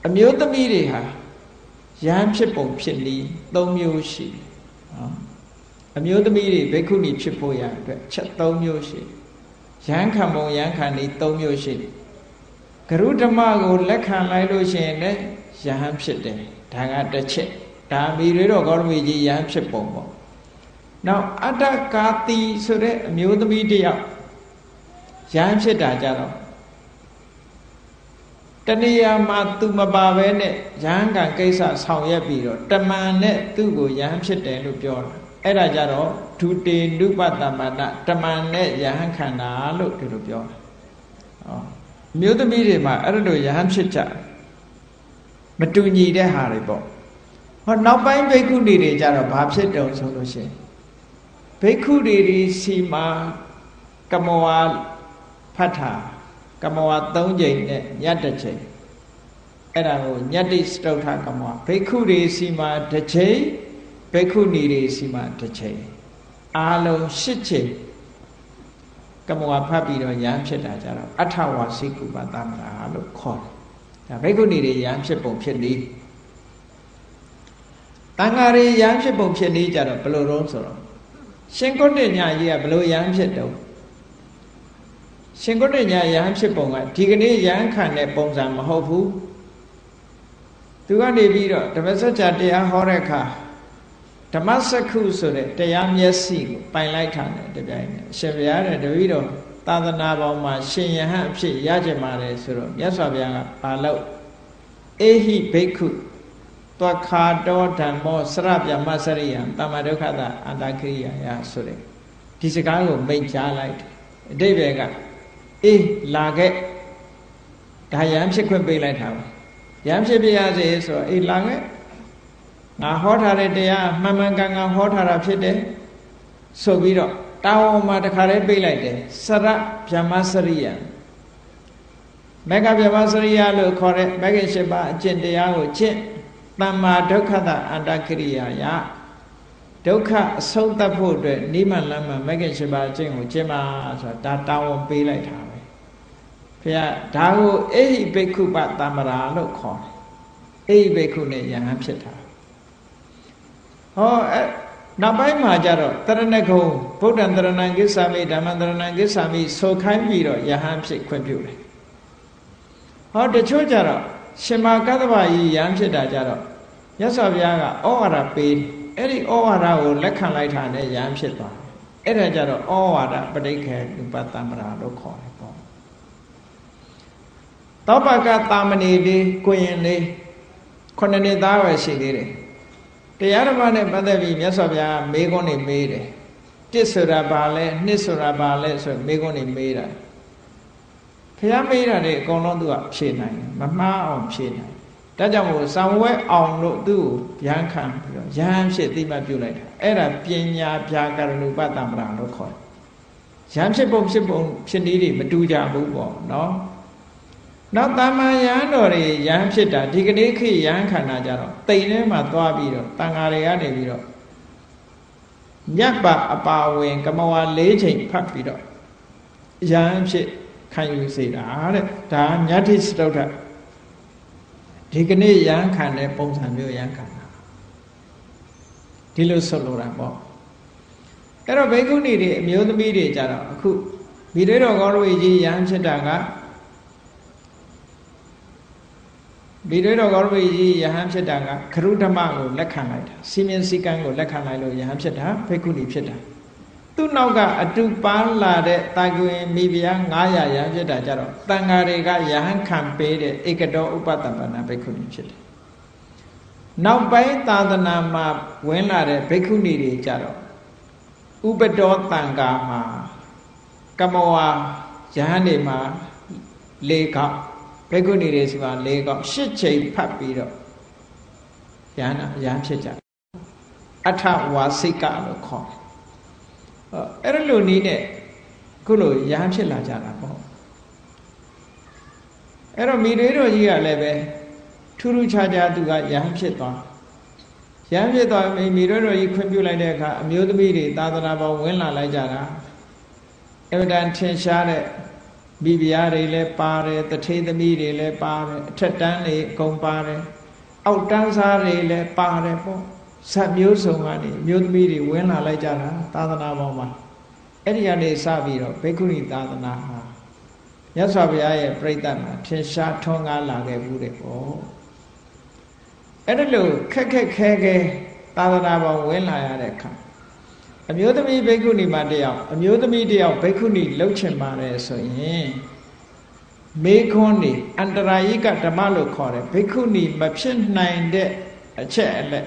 အမျိုးသမီးတွေဟာ ယဟန်ဖြစ်ပုံဖြစ်နည်း၃မျိုးရှိနော်အမျိုးသမီးတွေဘိက္ခုနီဖြစ်ဖို့ရအတွက်ချက်၃မျိုးရှိယဟန်ခံပုံယဟန်ခံနည်း၃မျိုးရှိတယ်ဂရုဓမ္မကိုလက်ခံလိုက်လို့ရှိရင်လည်းယဟန်ဖြစ်တယ်ဒါကတစ်ချက်ဒါမိတွေတော့ကောရမီကြီးယဟန်ဖြစ်ပုံပေါ့နောက်အတ္တကာတိဆိုတဲ့အမျိုးသမီးတယောက်ယဟန်ဖြစ်တာကြတော့ တဏှာမှာသူမပါဘဲနဲ့ယဟန်ကကိစ္စဆောင်ရွက်ပြီးတော့တမန်နဲ့သူ့ကိုယဟန်ဖြစ်တယ်လို့ပြောတာအဲ့ဒါကြတော့ဒုတေနုပတမတတမန်နဲ့ယဟန်ခန္ဓာလို့ဒီလိုပြောတာဟောမျိုးသမီးတွေမှာအဲ့လိုယဟန်ဖြစ်ကြမတူညီတဲ့ဟာတွေပေါ့ဟောနောက်ပိုင်းဘိက္ခုတွေကြတော့ဘာဖြစ်တုံဆိုလို့ရှိရင်ဘိက္ခုတွေဒီစီမှာကမောဝါဖတ်တာ ကမောဝါ၃ချိန်နဲ့ညတ်တစ်ချိန်အဲ့ဒါကိုညတ္တိစတုထကမောဝါဘိက္ခုတွေစီမှာတစ်ချိန်ဘိက္ခုနီတွေစီမှာတစ်ချိန်အားလုံး၈ချိန်ကမောဝါဖတ်ပြီးတော့ယဟန်ဖြစ်တာကြတော့အထဝါစိကုပသမရာလို့ခေါ်တယ်ဒါဘိက္ခုနီတွေယဟန်ဖြစ်ပုံဖြစ်နည်းတန်ဃာတွေယဟန်ဖြစ်ပုံဖြစ်နည်းကြတော့ဘယ်လိုတော့ဆိုတော့ရှင်ကုတ္တညကြီးကဘလို့ယဟန်ဖြစ်တော့ ရှင်ကုတ္တညယဟန်ဖြစ်ပုံကဒီကနေ့ယဟန်ခံတဲ့ပုံစံမဟုတ်ဘူးသူကနေပြီးတော့ဓမ္မစကြာတရားဟောတဲ့အခါဓမ္မစက္ခုဆိုတဲ့တရားမျက်စိကိုပိုင်လိုက်တာနဲ့တပြိုင်နက်ရှင်ဘုရားတဲ့တပည့်တော်သာသနာပေါင်းမှာရှင်ယဟန်အဖြစ်ရကြမှာလေဆိုတော့မြတ်စွာဘုရားကဘာလို့အေဟိဘိက္ခုတွခါတောဓမ္မောစရပြမစရိယံတမဒုက္ခတအတ္တခိရိယာယဆိုတဲ့ဒီစကားကိုမိတ်ကြားလိုက်အတိဘယ်က အေးလာခဲ့ဒါယံဖြစ်ခွင့်ပေးလိုက်တာပါယံဖြစ်ပြရစေဆိုတော့အေးလာခဲ့ငါဟောထားတဲ့တရားမှန်မှန်ကန်ကန်ဟောထားတာဖြစ်တယ်ဆိုပြီးတော့တာဝန်မှာတခါလေးပြေးလိုက်တယ်စရဗျမစရိယမေဃဗျမစရိယလို့ခေါ်တဲ့မဂ္ဂင်၈ပါးအကျင့်တရားကိုကျင့်တမ္မာဒုက္ခတအန္တကိရိယာယဒုက္ခအဆုံးသတ်ဖို့အတွက်နိမလမ်းမှာမဂ္ဂင်၈ပါးအကျင့်ကိုကျင့်ပါဆိုတာဒါတာဝန်ပေးလိုက်တာပဲ ဘုရားဒါကိုအိဟိဘိက္ခုပတမ္မရာလို့ခေါ်တယ်အိဟိဘိက္ခုနဲ့ယဟန်ဖြစ်တာဟောအဲနောက်ပိုင်းမှာကျတော့တရဏဂုံဗုဒ္ဓံတရဏံကိစ္ဆာမိဓမ္မံတရဏံကိစ္ဆာမိဆိုခိုင်းပြီးတော့ယဟန်ဖြစ်ခွင့်ပြုတယ်ဟောတချို့ကျတော့ရှင်မာကတ္တဗာကြီးယဟန်ဖြစ်တာကျတော့မြတ်စွာဘုရားကဩဝါဒပေးအဲ့ဒီဩဝါဒကိုလက်ခံလိုက်တာနဲ့ယဟန်ဖြစ်သွားတယ်အဲ့ဒါကြတော့ဩဝါဒပဋိခေဥပတ္တမရာလို့ခေါ်တယ်ပေါ့ သောပကတာမဏေလေးကိုရင်လေးခုနှစ်နှစ်သားပဲရှိသေးတယ်တရားဓမ္မနဲ့ပတ်သက်ပြီးမြတ်စွာဘုရားမေးခွန်းတွေမေးတယ်တစ်ဆိုတာဘာလဲနှစ်ဆိုတာဘာလဲဆိုမေးခွန်းတွေမေးတာဘုရားမေးတာတွေအကုန်လုံးသူကဖြေနိုင်တယ်မမှားအောင်ဖြေနိုင်ဒါကြောင့်မို့သံဝဲအောင်လို့သူ့ကိုရဟန်းခံပြီးတော့ရဟန်းဖြစ်သိမှပြုလိုက်တာအဲ့ဒါပညာပြာကရဏုပတ္တမရာလို့ခေါ်တယ်ရဟန်းဖြစ်ပုံဖြစ်ပုံဖြစ်နည်းတွေမတူကြဘူးပေါ့နော် နောက်တာမန်ရဟန်းတော်တွေရဟန်းဖြစ်တာဒီကနေ့ခေတ်ရဟန်းခန္ဓာကြတော့တိမ်ထဲမှာသွားပြီးတော့တန်ဃာတွေကနေပြီးတော့ညက်ပါအပါဝင် ကမဝါ၄ချိန်ဖတ်ပြီးတော့ရဟန်းဖြစ်ခံယူစေတာတဲ့ဒါညတ္ထိစတုထဒီကနေ့ရဟန်းခံတဲ့ပုံစံမျိုးရဟန်းခံတာဒီလိုဆိုလိုတာပေါ့အဲ့တော့ဘိက္ခုနီတွေအမျိုးသမီးတွေကြတော့အခုမိတွေတော်ကောင်းတို့ကြီးရဟန်းဖြစ်တာက မိတွေတော်ကောင်းတို့ကြီးယဟန်ဖြစ်တာကခရုဓမ္မကိုလက်ခံလိုက်တာစီမင်းစည်းကမ်းကိုလက်ခံလိုက်လို့ယဟန်ဖြစ်တာဘိက္ခုနီဖြစ်တာသူ့နောက်ကအတူပန်းလာတဲ့တာကွင်မိဖုရား900ရဟန်းဖြစ်တာကြတော့တန်ဃာတွေကယဟန်ခံပေးတဲ့ဧကတောဥပတပန္နဘိက္ခုနီဖြစ်တယ်နောက်ပိုင်းသာသနာမှာဝင်လာတဲ့ဘိက္ခုနီတွေကြတော့ဥပတောတန်ဃာမှာကမဝါယဟန်တွေမှာ၄ခေါက် ဘိက္ခုနီတွေဆိုတာ၄ခေါက်၈ချိန်ဖတ်ပြီးတော့ယဟနာယဟန်ဖြစ်ကြအထဝါစိကလို့ခေါ်တယ်အဲ့လိုနည်းနဲ့ခုလိုယဟန်ဖြစ်လာကြတာပေါ့အဲ့တော့မိတွေတော်ကြီးကလည်းပဲထူးထူးခြားခြားသူကယဟန်ဖြစ်သွားယဟန်ဖြစ်သွားမိမိတို့တော်ကြီးခွင့်ပြုလိုက်တဲ့အခါအမျိုးသမီးတွေသာသနာပေါ်ဝင်လာလိုက်ကြတာအမတန်ထင်ရှားတဲ့ မိဖုရားတွေလည်းပါတယ်တထေသမီးတွေလည်းပါတယ်အထက်တန်းတွေအကုန်ပါတယ်အောက်တန်းစားတွေလည်းပါတယ်ပေါ့ဇတ်မျိုးစုံကနေမျိုးသမီးတွေဝင်လာလိုက်ကြတာသာသနာပေါ်မှာအဲ့ဒီကနေစပြီးတော့ဘိက္ခုနီသာသနာဟာမြတ်စွာဘုရားရဲ့ပြိဋ္ဌာန်မှာထင်ရှားထွန်းကားလာခဲ့ဘူးတဲ့ပေါ့အဲ့ဒါလို့ခက်ခက်ခဲခဲသာသနာပေါ်ဝင်လာရတဲ့အခါ အမျိုးသမီးဘိက္ခုနီမှာတယောက်အမျိုးသမီးတယောက်ဘိက္ခုနီလှုပ်ချင်ပါတယ်ဆိုရင်မေခွန်းနေအန္တရာယိကဓမ္မလို့ခေါ်တယ်ဘိက္ခုနီမဖြစ်နိုင်တဲ့အချက်အလက်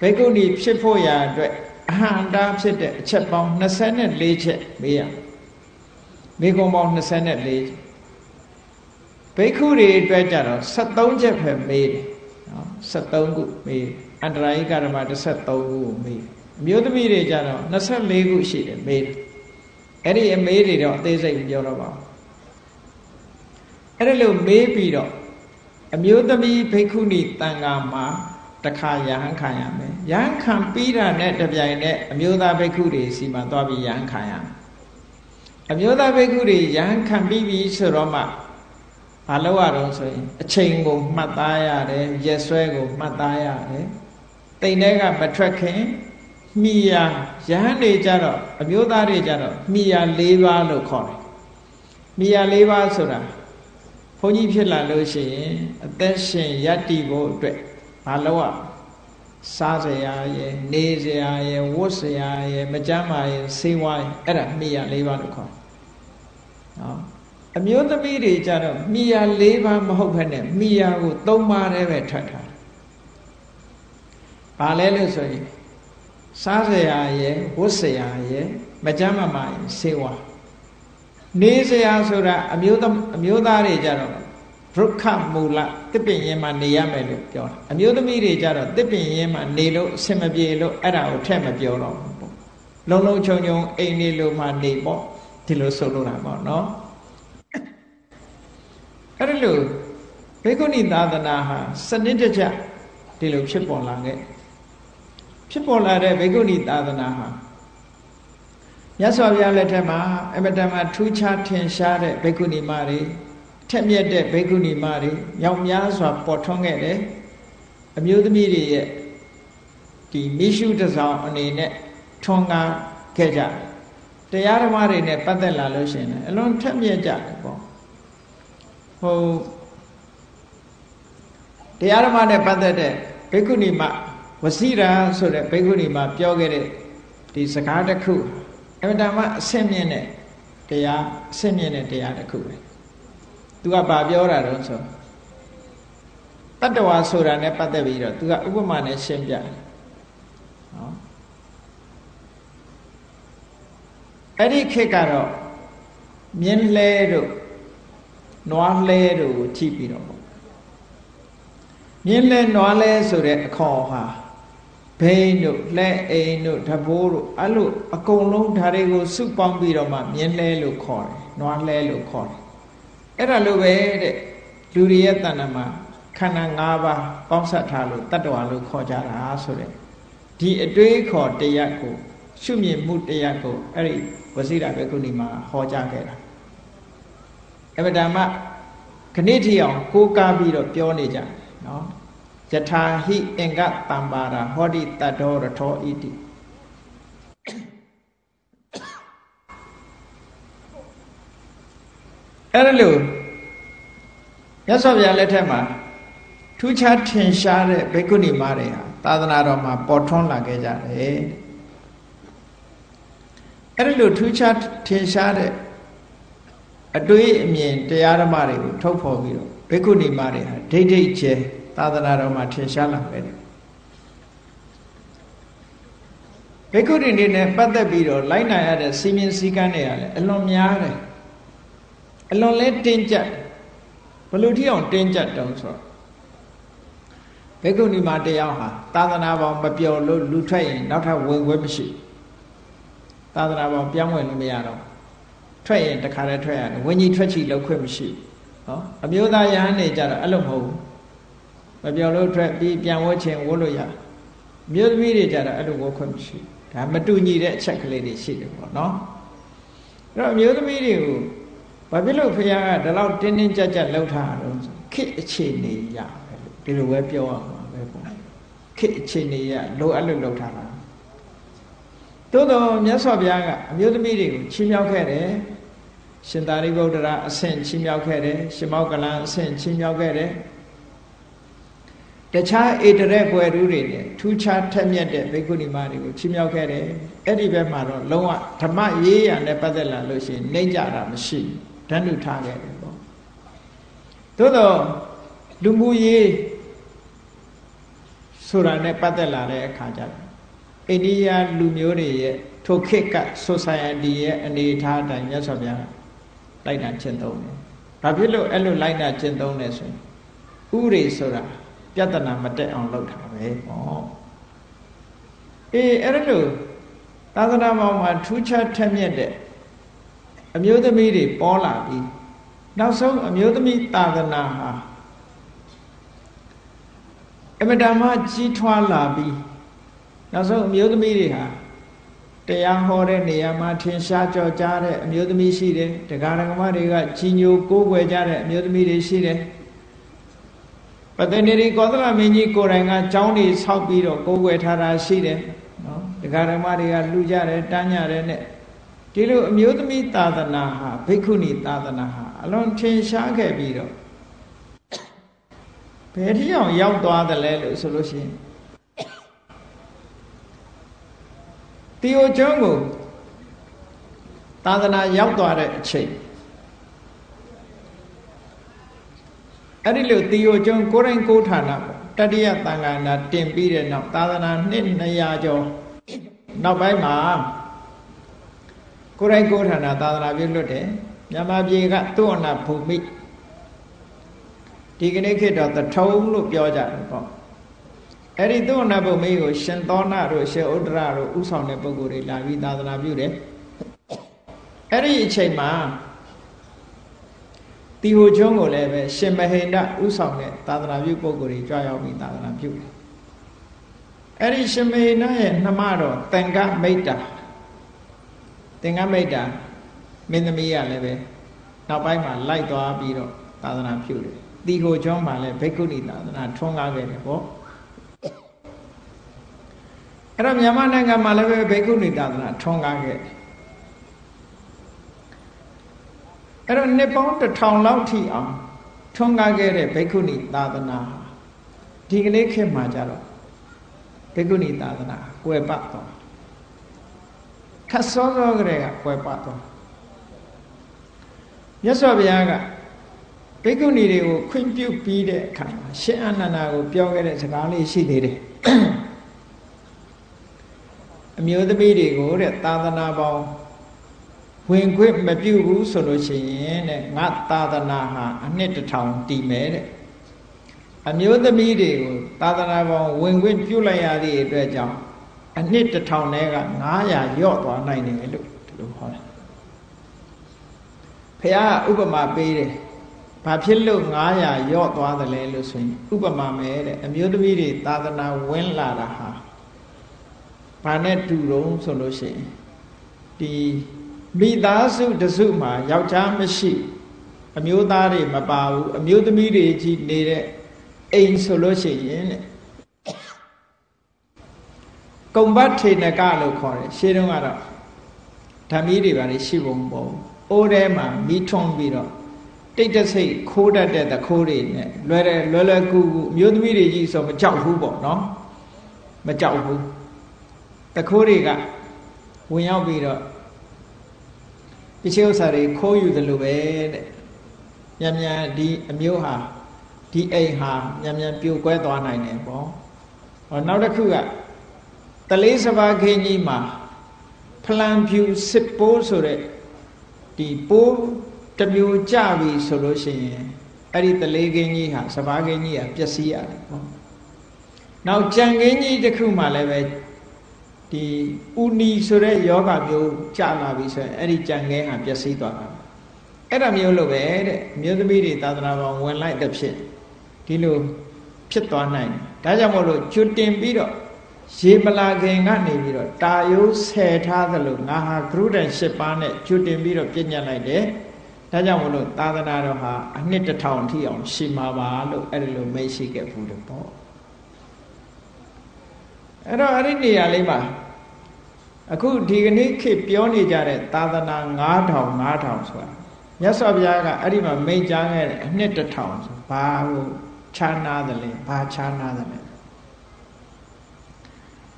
ဘိက္ခုနီဖြစ်ဖို့ရာအတွက်အဟန္တာဖြစ်တဲ့အချက်ပေါင်း24ချက်မေးရမေခွန်းပေါင်း24ဘိက္ခုတွေအတွက်ကြတော့73ချက်ပဲမေးတယ်နော်73ခုမေးအန္တရာယိကဓမ္မ13ခုမေးတယ်အ မျိုးသမီးတွေကြတော့24ခုရှိတယ်မေးတယ်အဲ့ဒီအမေးတွေတော့အသေးစိတ်ပြောတော့ပါဘူးအဲ့ဒါလို့မေးပြီးတော့အမျိုးသမီးဘိက္ခုနီတန်ခါမှာတခါယဟန်ခံရမယ်ယဟန်ခံပြီးတာနဲ့တပြိုင်နက်အမျိုးသားဘိက္ခုတွေစီမှာသွားပြီးယဟန်ခံရမယ်အမျိုးသားဘိက္ခုတွေယဟန်ခံပြီးပြီဆိုတော့မှဘာလို့ရတော့ဆိုရင်အချိန်ကိုမှတ်သားရတယ်ရက်စွဲကိုမှတ်သားရတယ်တိမ်ထဲကမထွက်ခင် မိယာယဟန်တွေကြတော့အမျိုးသားတွေကြတော့မိယာ၄ပါးလို့ခေါ်တယ်မိယာ၄ပါးဆိုတာဘုန်းကြီးဖြစ်လာလို့ရှိရင်အသက်ရှင်ယတ္တိဖို့အတွက်မလုပ်ရစားစရာရယ်နေစရာရယ်ဝတ်စရာရယ်မကြမ်းပါရယ်ဆေးဝါးရယ်အဲ့ဒါမိယာ၄ပါးလို့ခေါ်နော်အမျိုးသမီးတွေကြတော့မိယာ၄ပါးမဟုတ်ဘဲနဲ့မိယာကို၃ပါးတည်းပဲထွက်ထားတယ်။ဘာလဲလို့ဆိုရင် စားစရာရယ်ဝတ်စရာရယ်မကြမ်းမမာရင်ဆေးဝါးနေစရာဆိုတာအမျိုးသားအမျိုးသားတွေကြတော့ဒုက္ခမူလတစ်ပင်ရင်မှာနေရမယ်လို့ပြောတာအမျိုးသမီးတွေကြတော့တစ်ပင်ရင်မှာနေလို့အဆင်မပြေလို့အဲ့ဒါကိုထည့်မပြောတော့ဘူးပေါ့လုံလုံချုံချုံအိမ်နေလို့မှနေပေါ့ဒီလိုဆိုလိုတာပေါ့နော်အဲ့ဒါလို့ဘေကုဏီသာသနာဟာစနစ်တကျဒီလိုဖြစ်ပေါ်လာခဲ့ ဖြစ်ပေါ်လာတဲ့ဘေကုဏီသာသနာဟာမြတ်စွာဘုရားလက်ထက်မှာအမတန်မှထူးခြားထင်ရှားတဲ့ဘေကုဏီမတွေထက်မြက်တဲ့ဘေကုဏီမတွေမြောက်များစွာပေါ်ထွန်းခဲ့တယ်အမျိုးသမီးတွေရဲ့ဒီမိရှုတစောင်းအနေနဲ့ထွန်းကားခဲ့ကြတရားဓမ္မတွေနဲ့ပတ်သက်လာလို့ရှိရင်အလွန်ထက်မြက်ကြတယ်ပေါ့ဟိုတရားဓမ္မနဲ့ပတ်သက်တဲ့ဘေကုဏီမဝ စီရာဆိုတဲ့ဘေကုဏီမပြောခဲ့တဲ့ဒီစကားတစ်ခုအမှန်တမ်းအဆင့်မြင့်တဲ့တရားအဆင့်မြင့်တဲ့တရားတစ်ခုပဲသူသူကဘာပြောတာတော့ဆိုတတ္တဝါဆိုတာနဲ့ပတ်သက်ပြီးတော့သူကဥပမာနဲ့ရှင်းပြတယ်နော်အဲ့ဒီခေတ်ကတော့မြင်းလဲတို့နွားလဲတို့ကိုကြည့်ပြီးတော့မြင်းလဲနွားလဲဆိုတဲ့အခေါ်ဟာ ဘိန်းတို့လက်အိမ်တို့ဓဘိုးတို့အဲ့လိုအကုန်လုံးဓာတွေကိုစုပေါင်းပြီးတော့မှမြင်းလဲလို့ခေါ်တယ်နွားလဲလို့ခေါ်တယ်အဲ့ဒါလိုပဲတဲ့လူတွေရဲ့တဏ္ဍာမှာခန္ဓာ၅ပါးပေါင်းစပ်ထားလို့တတ္တဝါလို့ခေါ်ကြတာဆိုတဲ့ဒီအတွေးခေါ်တရားကို ရှုမြင်မှုတရားကိုအဲ့ဒီဝစီရဘေကုဏီမှာဟောကြားခဲ့တာအမတမခဏိထီအောင်ကိုးကားပြီးတော့ပြောနေကြတယ်နော် ယထာဟိအင်္ဂတံပါရာဟောတိတတ္တောရထောဣတိအဲ့ဒါလို့မြတ်စွာဘုရားလက်ထက်မှာထူးခြားထင်ရှားတဲ့ဘိက္ခုနီမတွေဟာသာသနာတော်မှာပေါ်ထွန်းလာခဲ့ကြတယ်အဲ့ဒါလို့ထူးခြားထင်ရှားတဲ့အတွေးအမြင်တရားဓမ္မတွေကိုထုတ်ဖော်ပြီးတော့ဘိက္ခုနီမတွေဟာဒိဋ္ဌိကျဲ သာသနာတော်မှာထင်ရှားလာခဲ့တယ်ဘိက္ခုနီတွေနဲ့ပတ်သက်ပြီးတော့လိုက်နိုင်ရတဲ့စီမင်းစည်းကမ်းတွေကလည်းအလွန်များတယ်အလွန်လဲတင်းကျပ်ဘလို့ထီအောင်တင်းကျပ်တုံးဆိုတော့ဘိက္ခုနီမတယောက်ဟာသာသနာပေါင်းမပျော်လို့လူထွက်ရင်နောက်ထပ်ဝင်ခွင့်မရှိသာသနာပေါင်းပြောင်းဝင်လို့မရတော့ထွက်ရင်တခါတည်းထွက်ရတယ်ဝิญကြီးထွက်ချီလောက်ခွင့်မရှိဟောအမျိုးသားယဟန်နေကြတော့အဲ့လိုမဟုတ်ဘူး မပြောလို့ထွက်ပြီးပြန်ဝတ်ချင်ဝတ်လို့ရမြို့သမီးတွေကြတော့အဲ့လိုဝတ်ခွင့်မရှိဒါမတူညီတဲ့အချက်ကလေးတွေရှိတယ်ပေါ့နော်အဲ့တော့မြို့သမီးတွေကိုဘာဖြစ်လို့ဖခင်ကဒီလောက်တင်းတင်းကြပ်ကြပ်လှုပ်ထားတော့ခေအခြေအနေရပဲဒီလိုပဲပြောရမှာပဲပေါ့ခေအခြေအနေရလိုအပ်လို့လှုပ်ထားတာသို့တော့မြတ်စွာဘုရားကအမျိုးသမီးတွေကိုချီးမြှောက်ခဲ့တယ်ရှင်သာရိပုတ္တရာအဆင့်ချီးမြှောက်ခဲ့တယ်ရှင်မောကလန်အဆင့်ချီးမြှောက်ခဲ့တယ် တခြားဧတရက်ွယ်ရူးတွေနဲ့ထူးခြားထက်မြက်တဲ့ဘိက္ခုနီမတွေကိုချီးမြှောက်ခဲ့တယ်အဲ့ဒီဘက်မှာတော့လုံးဝဓမ္မရေးရနဲ့ပတ်သက်လာလို့ရှိရင်နှိမ့်ကြတာမရှိဓာတ်နုထားခဲ့တယ်ပေါ့သို့တော့လူမှုရေးဆိုတာနဲ့ပတ်သက်လာတဲ့အခါကျတော့အိန္ဒိယလူမျိုးတွေရဲ့ထိုခေတ်က society ရဲ့အနေအထားအတိုင်းမြတ်စွာဘုရားလိုက်တာကျင့်သုံးတယ်။ဘာဖြစ်လို့အဲ့လိုလိုက်တာကျင့်သုံးလဲဆိုရင်ဥရိဆိုတာ ပြဿနာမတက်အောင်လုပ်တာပဲပေါ့။အေးအဲ့လိုသာသနာပေါ်မှာထူးခြားထက်မြက်တဲ့အမျိုးသမီးတွေပေါ်လာပြီးနောက်ဆုံးအမျိုးသမီးသာသနာဟာအမတမကြီးထွားလာပြီးနောက်ဆုံးအမျိုးသမီးတွေဟာတရားဟောတဲ့နေရာမှာထင်ရှားကြော်ကြားတဲ့အမျိုးသမီးရှိတယ်တရားဓမ္မတွေကကြီးညိုကိုးကွယ်ကြတဲ့အမျိုးသမီးတွေရှိတယ် ပတ္တနေရီကောသလမင်းကြီးကိုယ်တိုင်ကကျောင်းတွေဆောက်ပြီးတော့ကိုးကွယ်ထားတာရှိတယ်နော်တရားဓမ္မတွေကလှူကြတယ်တန်းကြတယ်နဲ့ဒီလိုအမျိုးသမီးသာသနာဟာဘိက္ခုနီသာသနာဟာအလွန်ထင်ရှားခဲ့ပြီးတော့ဘယ်ထိအောင်ရောက်သွားတယ်လဲလို့ဆိုလို့ရှိရင်တီယိုကျွန်းကိုသာသနာရောက်သွားတဲ့အချိန် အဲ့ဒီလိုတီယိုကျွန်းကိုရင်ကိုဌာနတတိယသံဃာနာတင်ပြီးတဲ့နောက်သာသနာနှစ်200ကျော်နောက်ပိုင်းမှာကိုရင်ကိုဌာနသာသနာပြုလွတ်တယ်မြန်မာပြည်ကသူ့အနာភូမိဒီကနေ့ခေတ်တော့တထုံလို့ပြောကြတယ်ပေါ့အဲ့ဒီသုဏဘုံမေးကိုရှင်သောနာတို့ရှင်ဥဒ္ဒရတို့ဥဆောင်တဲ့ပုဂ္ဂိုလ်တွေလာပြီးသာသနာပြုတယ်အဲ့ဒီအချိန်မှာ တီဟိုချုံးကိုလည်းပဲရှင်မဟိန္ဒဥဆောင်တဲ့သာသနာပြုပုဂ္ဂိုလ်တွေကြွရောက်ပြီးသာသနာပြုတယ်အဲ့ဒီရှင်မဟိန္ဒရဲ့နှမတော်တန်ခမိတ်တာသင်္ကမိတ်တာမင်းသမီးကလည်းပဲနောက်ပိုင်းမှာလိုက်သွားပြီးတော့သာသနာပြုတယ်တီဟိုချုံးမှာလည်းဘိက္ခုနီသာသနာထွန်းကားခဲ့တယ်ပေါ့အဲ့တော့မြန်မာနိုင်ငံမှာလည်းပဲဘိက္ခုနီသာသနာထွန်းကားခဲ့ အဲ့တော့နှစ်ပေါင်းတစ်ထောင်လောက်ထိအောင်ထွန်းကားခဲ့တဲ့ဘိက္ခုနီသာသနာဒီကနေ့ခေတ်မှာကြတော့ဘိက္ခုနီသာသနာကွယ်ပတ်သွားခတ်စောစောကလေးကကွယ်ပတ်သွားမြတ်စွာဘုရားကဘဘိက္ခုနီတွေကိုခွင့်ပြုပြီးတဲ့အခါမှာရှင်အာနန္ဒာကိုပြောခဲ့တဲ့စကားလေးရှိသေးတယ်အမျိုးသမီးတွေကိုတဲ့သာသနာပေါင်း ဝင်ခွင့်မပြုဘူးဆိုလို့ရှိရင်တဲ့ငါသာသနာဟာအနှစ်တစ်ထောင်တည်မယ်တဲ့အမျိုးသမီးတွေကိုသာသနာပေါင်းဝင်ခွင့်ပြုလိုက်ရသည့်အတွက်ကြောင့်အနှစ်တစ်ထောင်တည်းက900ရော့သွားနိုင်တယ်လို့ဒီလိုဟောတယ်ဖះဥပမာပေးတယ်ဘာဖြစ်လို့900ရော့သွားတယ်လဲလို့ဆိုရင်ဥပမာမယ်တဲ့အမျိုးသမီးတွေသာသနာဝင်လာတာဟာဘာနဲ့တူတုံးဆိုလို့ရှိရင်ဒီ မိသားစုတစုမှာယောက်ျားမရှိအမျိုးသားတွေမပါဘူးအမျိုးသမီးတွေကြီးနေတဲ့အိမ်ဆိုလို့ရှိရင်တဲ့ကုံဘတ်ထေနကလို့ခေါ်တယ်ရှေးတုန်းကတော့ဓမ္မီတွေပါလေရှိပုံပေါ့အိုးထဲမှာမိထွန်းပြီးတော့တိတ်တဆိတ်ခိုးတတ်တဲ့သခိုးတွေနဲ့လွယ်တယ်လွယ်လွယ်ကူကူအမျိုးသမီးတွေကြီးဆိုမကြောက်ဘူးပေါ့နော်မကြောက်ဘူးသခိုးတွေကဝင်ရောက်ပြီးတော့ ပစ္စည်းဥစ္စာတွေခိုးယူတယ်လို့ပဲတဲ့မြန်မြန်ဒီအမျိုးဟာဒီအိမ်ဟာမြန်မြန်ပြိုကွဲသွားနိုင်တယ်ပေါ့ဟောနောက်တစ်ခုကတလေးစပါးခင်းကြီးမှာဖလံဖြူစစ်ပိုးဆိုတဲ့ဒီပိုးတမျိုးကြပြီဆိုလို့ရှိရင်အဲ့ဒီတလေးခင်းကြီးဟာစပါးခင်းကြီးကပျက်စီးရတယ်ပေါ့နောက်ကြံခင်းကြီးတစ်ခုမှလည်းပဲ ဒီဥနီဆိုတဲ့ယောဂမျိုးကြာလာပြီဆိုရင်အဲ့ဒီကြံငဲဟာပျက်စီးသွားတာအဲ့ဒါမျိုးလိုပဲတဲ့မြို့သမီးတွေသာသနာပေါင်းဝင်လိုက်တဲ့ဖြစ်ဒီလိုဖြစ်သွားနိုင်တယ်ဒါကြောင့်မို့လို့ကျွတင်ပြီးတော့ရေမလာခင်ကနေပြီးတော့တာယိုးဆယ်ထားသလိုငါဟာဂရုတန်၈ပါးနဲ့ကျွတင်ပြီးတော့ပြည့်ညတ်လိုက်တယ်ဒါကြောင့်မို့လို့သာသနာတော်ဟာအနှစ်တစ်ထောင်ထိအောင်ရှိမှာပါလို့အဲ့ဒီလိုမိတ်ရှိခဲ့ဘူးလို့ပေါ့ အဲ့တော့အဲ့ဒီနေရာလေးမှာအခုဒီကနေ့ခေတ်ပြောနေကြတဲ့သာသနာ9000 9000ဆိုတာမြတ်စွာဘုရားကအဲ့ဒီမှာမိန့်ကြားခဲ့တဲ့အနှစ်တစ်ထောင်ဆိုဘာလို့ခြားနာတယ်လဲဘာခြားနာတယ်လဲ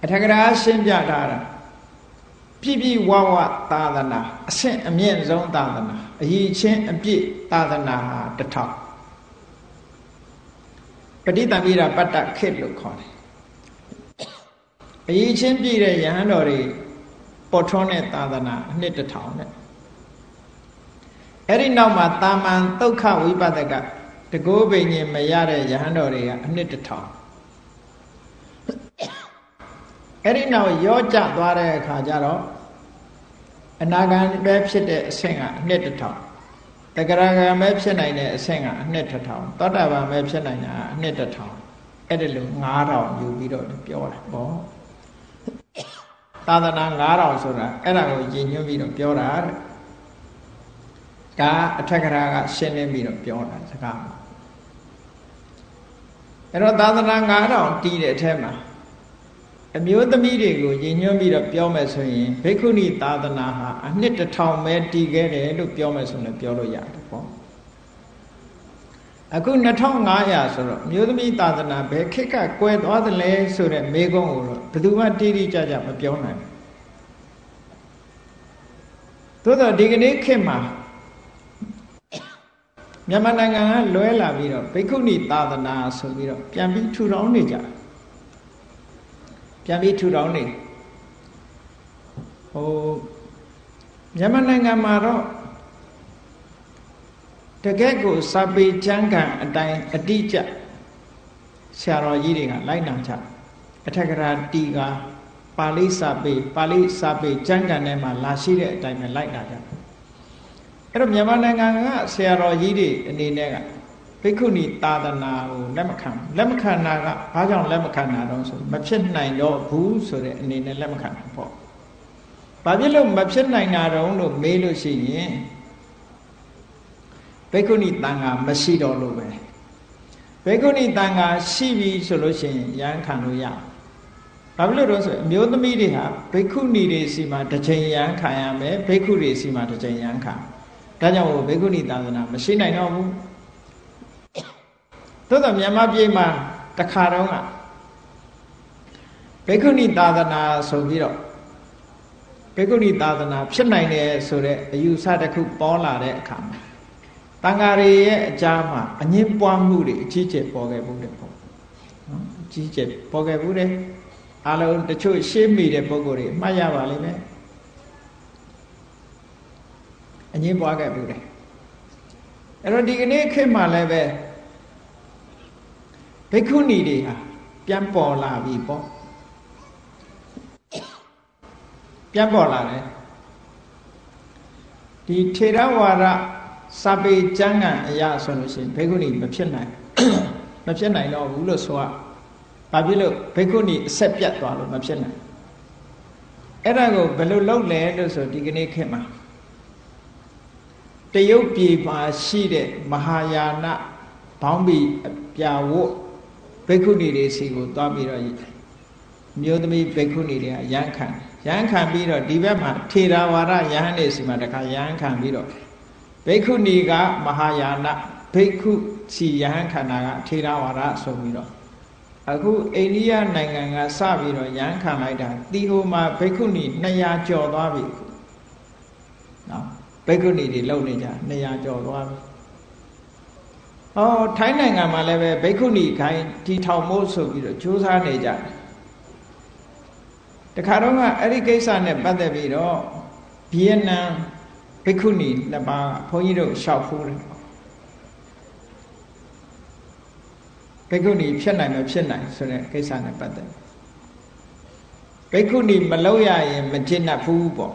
အထက်ကရာရှင်းပြထားတာပြည့်ပြည့်ဝဝသာသနာအဆင့်အမြင့်ဆုံးသာသနာအရေးချင်းအပြည့်သာသနာဟာတစ်ထောင်ပဋိသမိရာပတ္တခေတ်လို့ခေါ်တယ် အရေးချင်းပြည့်တဲ့ယဟန်တော်တွေပေါ်ထွန်းတဲ့သာသနာအနှစ်တစ်ထောင်နဲ့အဲ့ဒီနောက်မှာတာမန်ဒုက္ခဝိပဿကတကောဘိညာဉ်မရတဲ့ယဟန်တော်တွေကအနှစ်တစ်ထောင်အဲ့ဒီနောက်ရောကြသွားတဲ့အခါကျတော့အနာဂံပဲဖြစ်တဲ့အဆင့်ကအနှစ်တစ်ထောင်တဂရဂံပဲဖြစ်နိုင်တဲ့အဆင့်ကအနှစ်တစ်ထောင်သောတာပန်ပဲဖြစ်နိုင်တာအနှစ်တစ်ထောင်အဲ့ဒီလို9000ယူပြီးတော့ပြောတာပေါ့ သာသနာ9000ဆိုတာအဲ့ဒါကိုယဉ်ညွှန်းပြီးတော့ပြောတာတဲ့ဒါအထက်ကရာကရှင်းလင်းပြီးတော့ပြောတာစကားအဲ့တော့သာသနာ9000တီးတဲ့အထက်မှာအမျိုးသမီးတွေကိုယဉ်ညွှန်းပြီးတော့ပြောမယ်ဆိုရင်ဘိက္ခုနီသာသနာဟာအနှစ်တစ်ထောင်ပဲတည်ခဲ့တယ်လို့ပြောမယ်ဆိုရင်ပြောလို့ရတယ်ပေါ့ အခု2500ဆိုတော့မျိုးသမီးသာသနာဘယ်ခေတ်ကကွယ်သွားသလဲဆိုတဲ့မေကုန်းကိုတော့ဘယ်သူမှတိတိကျကျမပြောနိုင်ဘူးသို့တော့ဒီကနေ့ခေတ်မှာမြန်မာနိုင်ငံကလွဲလာပြီးတော့ဘိက္ခုနီသာသနာဆိုပြီးတော့ပြန်ပြီးထူထောင်နေကြပြန်ပြီးထူထောင်နေဟိုမြန်မာနိုင်ငံမှာတော့ တကယ့်ကိုစာပေကျမ်းဂန်အတိုင်းအတိအကျဆရာတော်ကြီးတွေကလိုက်နာကြအထက်ကရာတီကပါဠိစာပေပါဠိစာပေကျမ်းဂန်ထဲမှာလာရှိတဲ့အတိုင်းပဲလိုက်နာကြအဲ့တော့မြန်မာနိုင်ငံကဆရာတော်ကြီးတွေအနေနဲ့ကဘိက္ခုနီသာသနာကိုလက်မခံလက်မခံတာကဘာကြောင့်လက်မခံတာတော့ဆိုမဖြစ်နိုင်တော့ဘူးဆိုတဲ့အနေနဲ့လက်မခံတာပေါ့ဘာဖြစ်လို့မဖြစ်နိုင်တာတော့လို့မေးလို့ရှိရင် ဘိက္ခုနီတန်ခါမရှိတော့လို့ပဲဘိက္ခုနီတန်ခါရှိပြီဆိုလို့ရှိရင်ရန်ခံလို့ရဘာဖြစ်လို့တော့ဆိုအမျိုးသမီးတွေဟာဘိက္ခုနီတွေစီမှာတစ်ချိန်ရန်ခံရမယ်ဘိက္ခုတွေစီမှာတစ်ချိန်ရန်ခံဒါကြောင့်ဘိက္ခုနီသာသနာမရှိနိုင်တော့ဘူးသို့တော့မြန်မာပြည်မှာတခါတော့ကဘိက္ခုနီသာသနာဆိုပြီးတော့ဘိက္ခုနီသာသနာဖြစ်နိုင်တယ်ဆိုတဲ့အယူဆတစ်ခုပေါ်လာတဲ့အခါမှာ တန်ဃာတွေရဲ့အကြားမှာအငင်းပွားမှုတွေအကြီးကျယ်ပေါ်ခဲ့ဘူးတဲ့ပေါ့နော်အကြီးကျယ်ပေါ်ခဲ့ဘူးတဲ့အလုံးတချို့ရှေးမိတဲ့ပုံကိုယ်တွေမှတ်ရပါလိမ့်မယ်အငင်းပွားခဲ့ဘူးတဲ့အဲ့တော့ဒီကနေ့ခေတ်မှာလည်းပဲဘိက္ခုနီတွေဟာပြန်ပေါ်လာပြီပေါ့ပြန်ပေါ်လာတယ်ဒီထေရဝါဒ စာပေကျမ်းဂန်အရာဆိုလို့ရှိရင်ဘိက္ခုနီမဖြစ်နိုင်မဖြစ်နိုင်တော့ဘူးလို့ဆိုရဘာဖြစ်လို့ဘိက္ခုနီအဆက်ပြတ်သွားလို့မဖြစ်နိုင်အဲ့ဒါကိုဘယ်လိုလုပ်လဲလို့ဆိုဒီကနေ့ခေတ်မှာတရုတ်ပြည်မှာရှိတဲ့မဟာယာနဘောင်းဘီအပြာဝတ်ဘိက္ခုနီတွေစီကိုသွားပြီးတော့မျိုးသမီးဘိက္ခုနီတွေကရမ်းခံရမ်းခံပြီးတော့ဒီဘက်မှာထေရဝါဒယဟန်တွေစီမှာတခါရမ်းခံပြီးတော့ ဘိက္ခုနီကမဟာယာနဘိက္ခုစီယဟန်ခန္ဓာကထေရဝါဒဆိုပြီးတော့အခုအိန္ဒိယနိုင်ငံကစပြီးတော့ရမ်းခံလိုက်တာတီဟိုမှာဘိက္ခုနီ200ကျော်သွားပြီနော်ဘိက္ခုနီတွေလုံနေကြ200ကျော်သွားပြီဟောထိုင်းနိုင်ငံမှာလည်းပဲဘိက္ခုနီခိုင်းတီထောင်မို့ဆိုပြီးတော့ကြိုးစားနေကြတယ်တခါတော့ကအဲ့ဒီကိစ္စနဲ့ပတ်သက်ပြီးတော့ဗီယက်နမ်ဘိ က္ခုနီနှစ်ပါးဘုန်းကြီးတို့ရှောက်ဖိုးတယ်ဘိက္ခုနီဖြစ်နိုင်မဖြစ်နိုင်ဆိုတဲ့ကိစ္စနဲ့ပတ်သက်ဘိက္ခုနီမလောက်ရရင်မကျင့်တတ်ဘူးပေါ့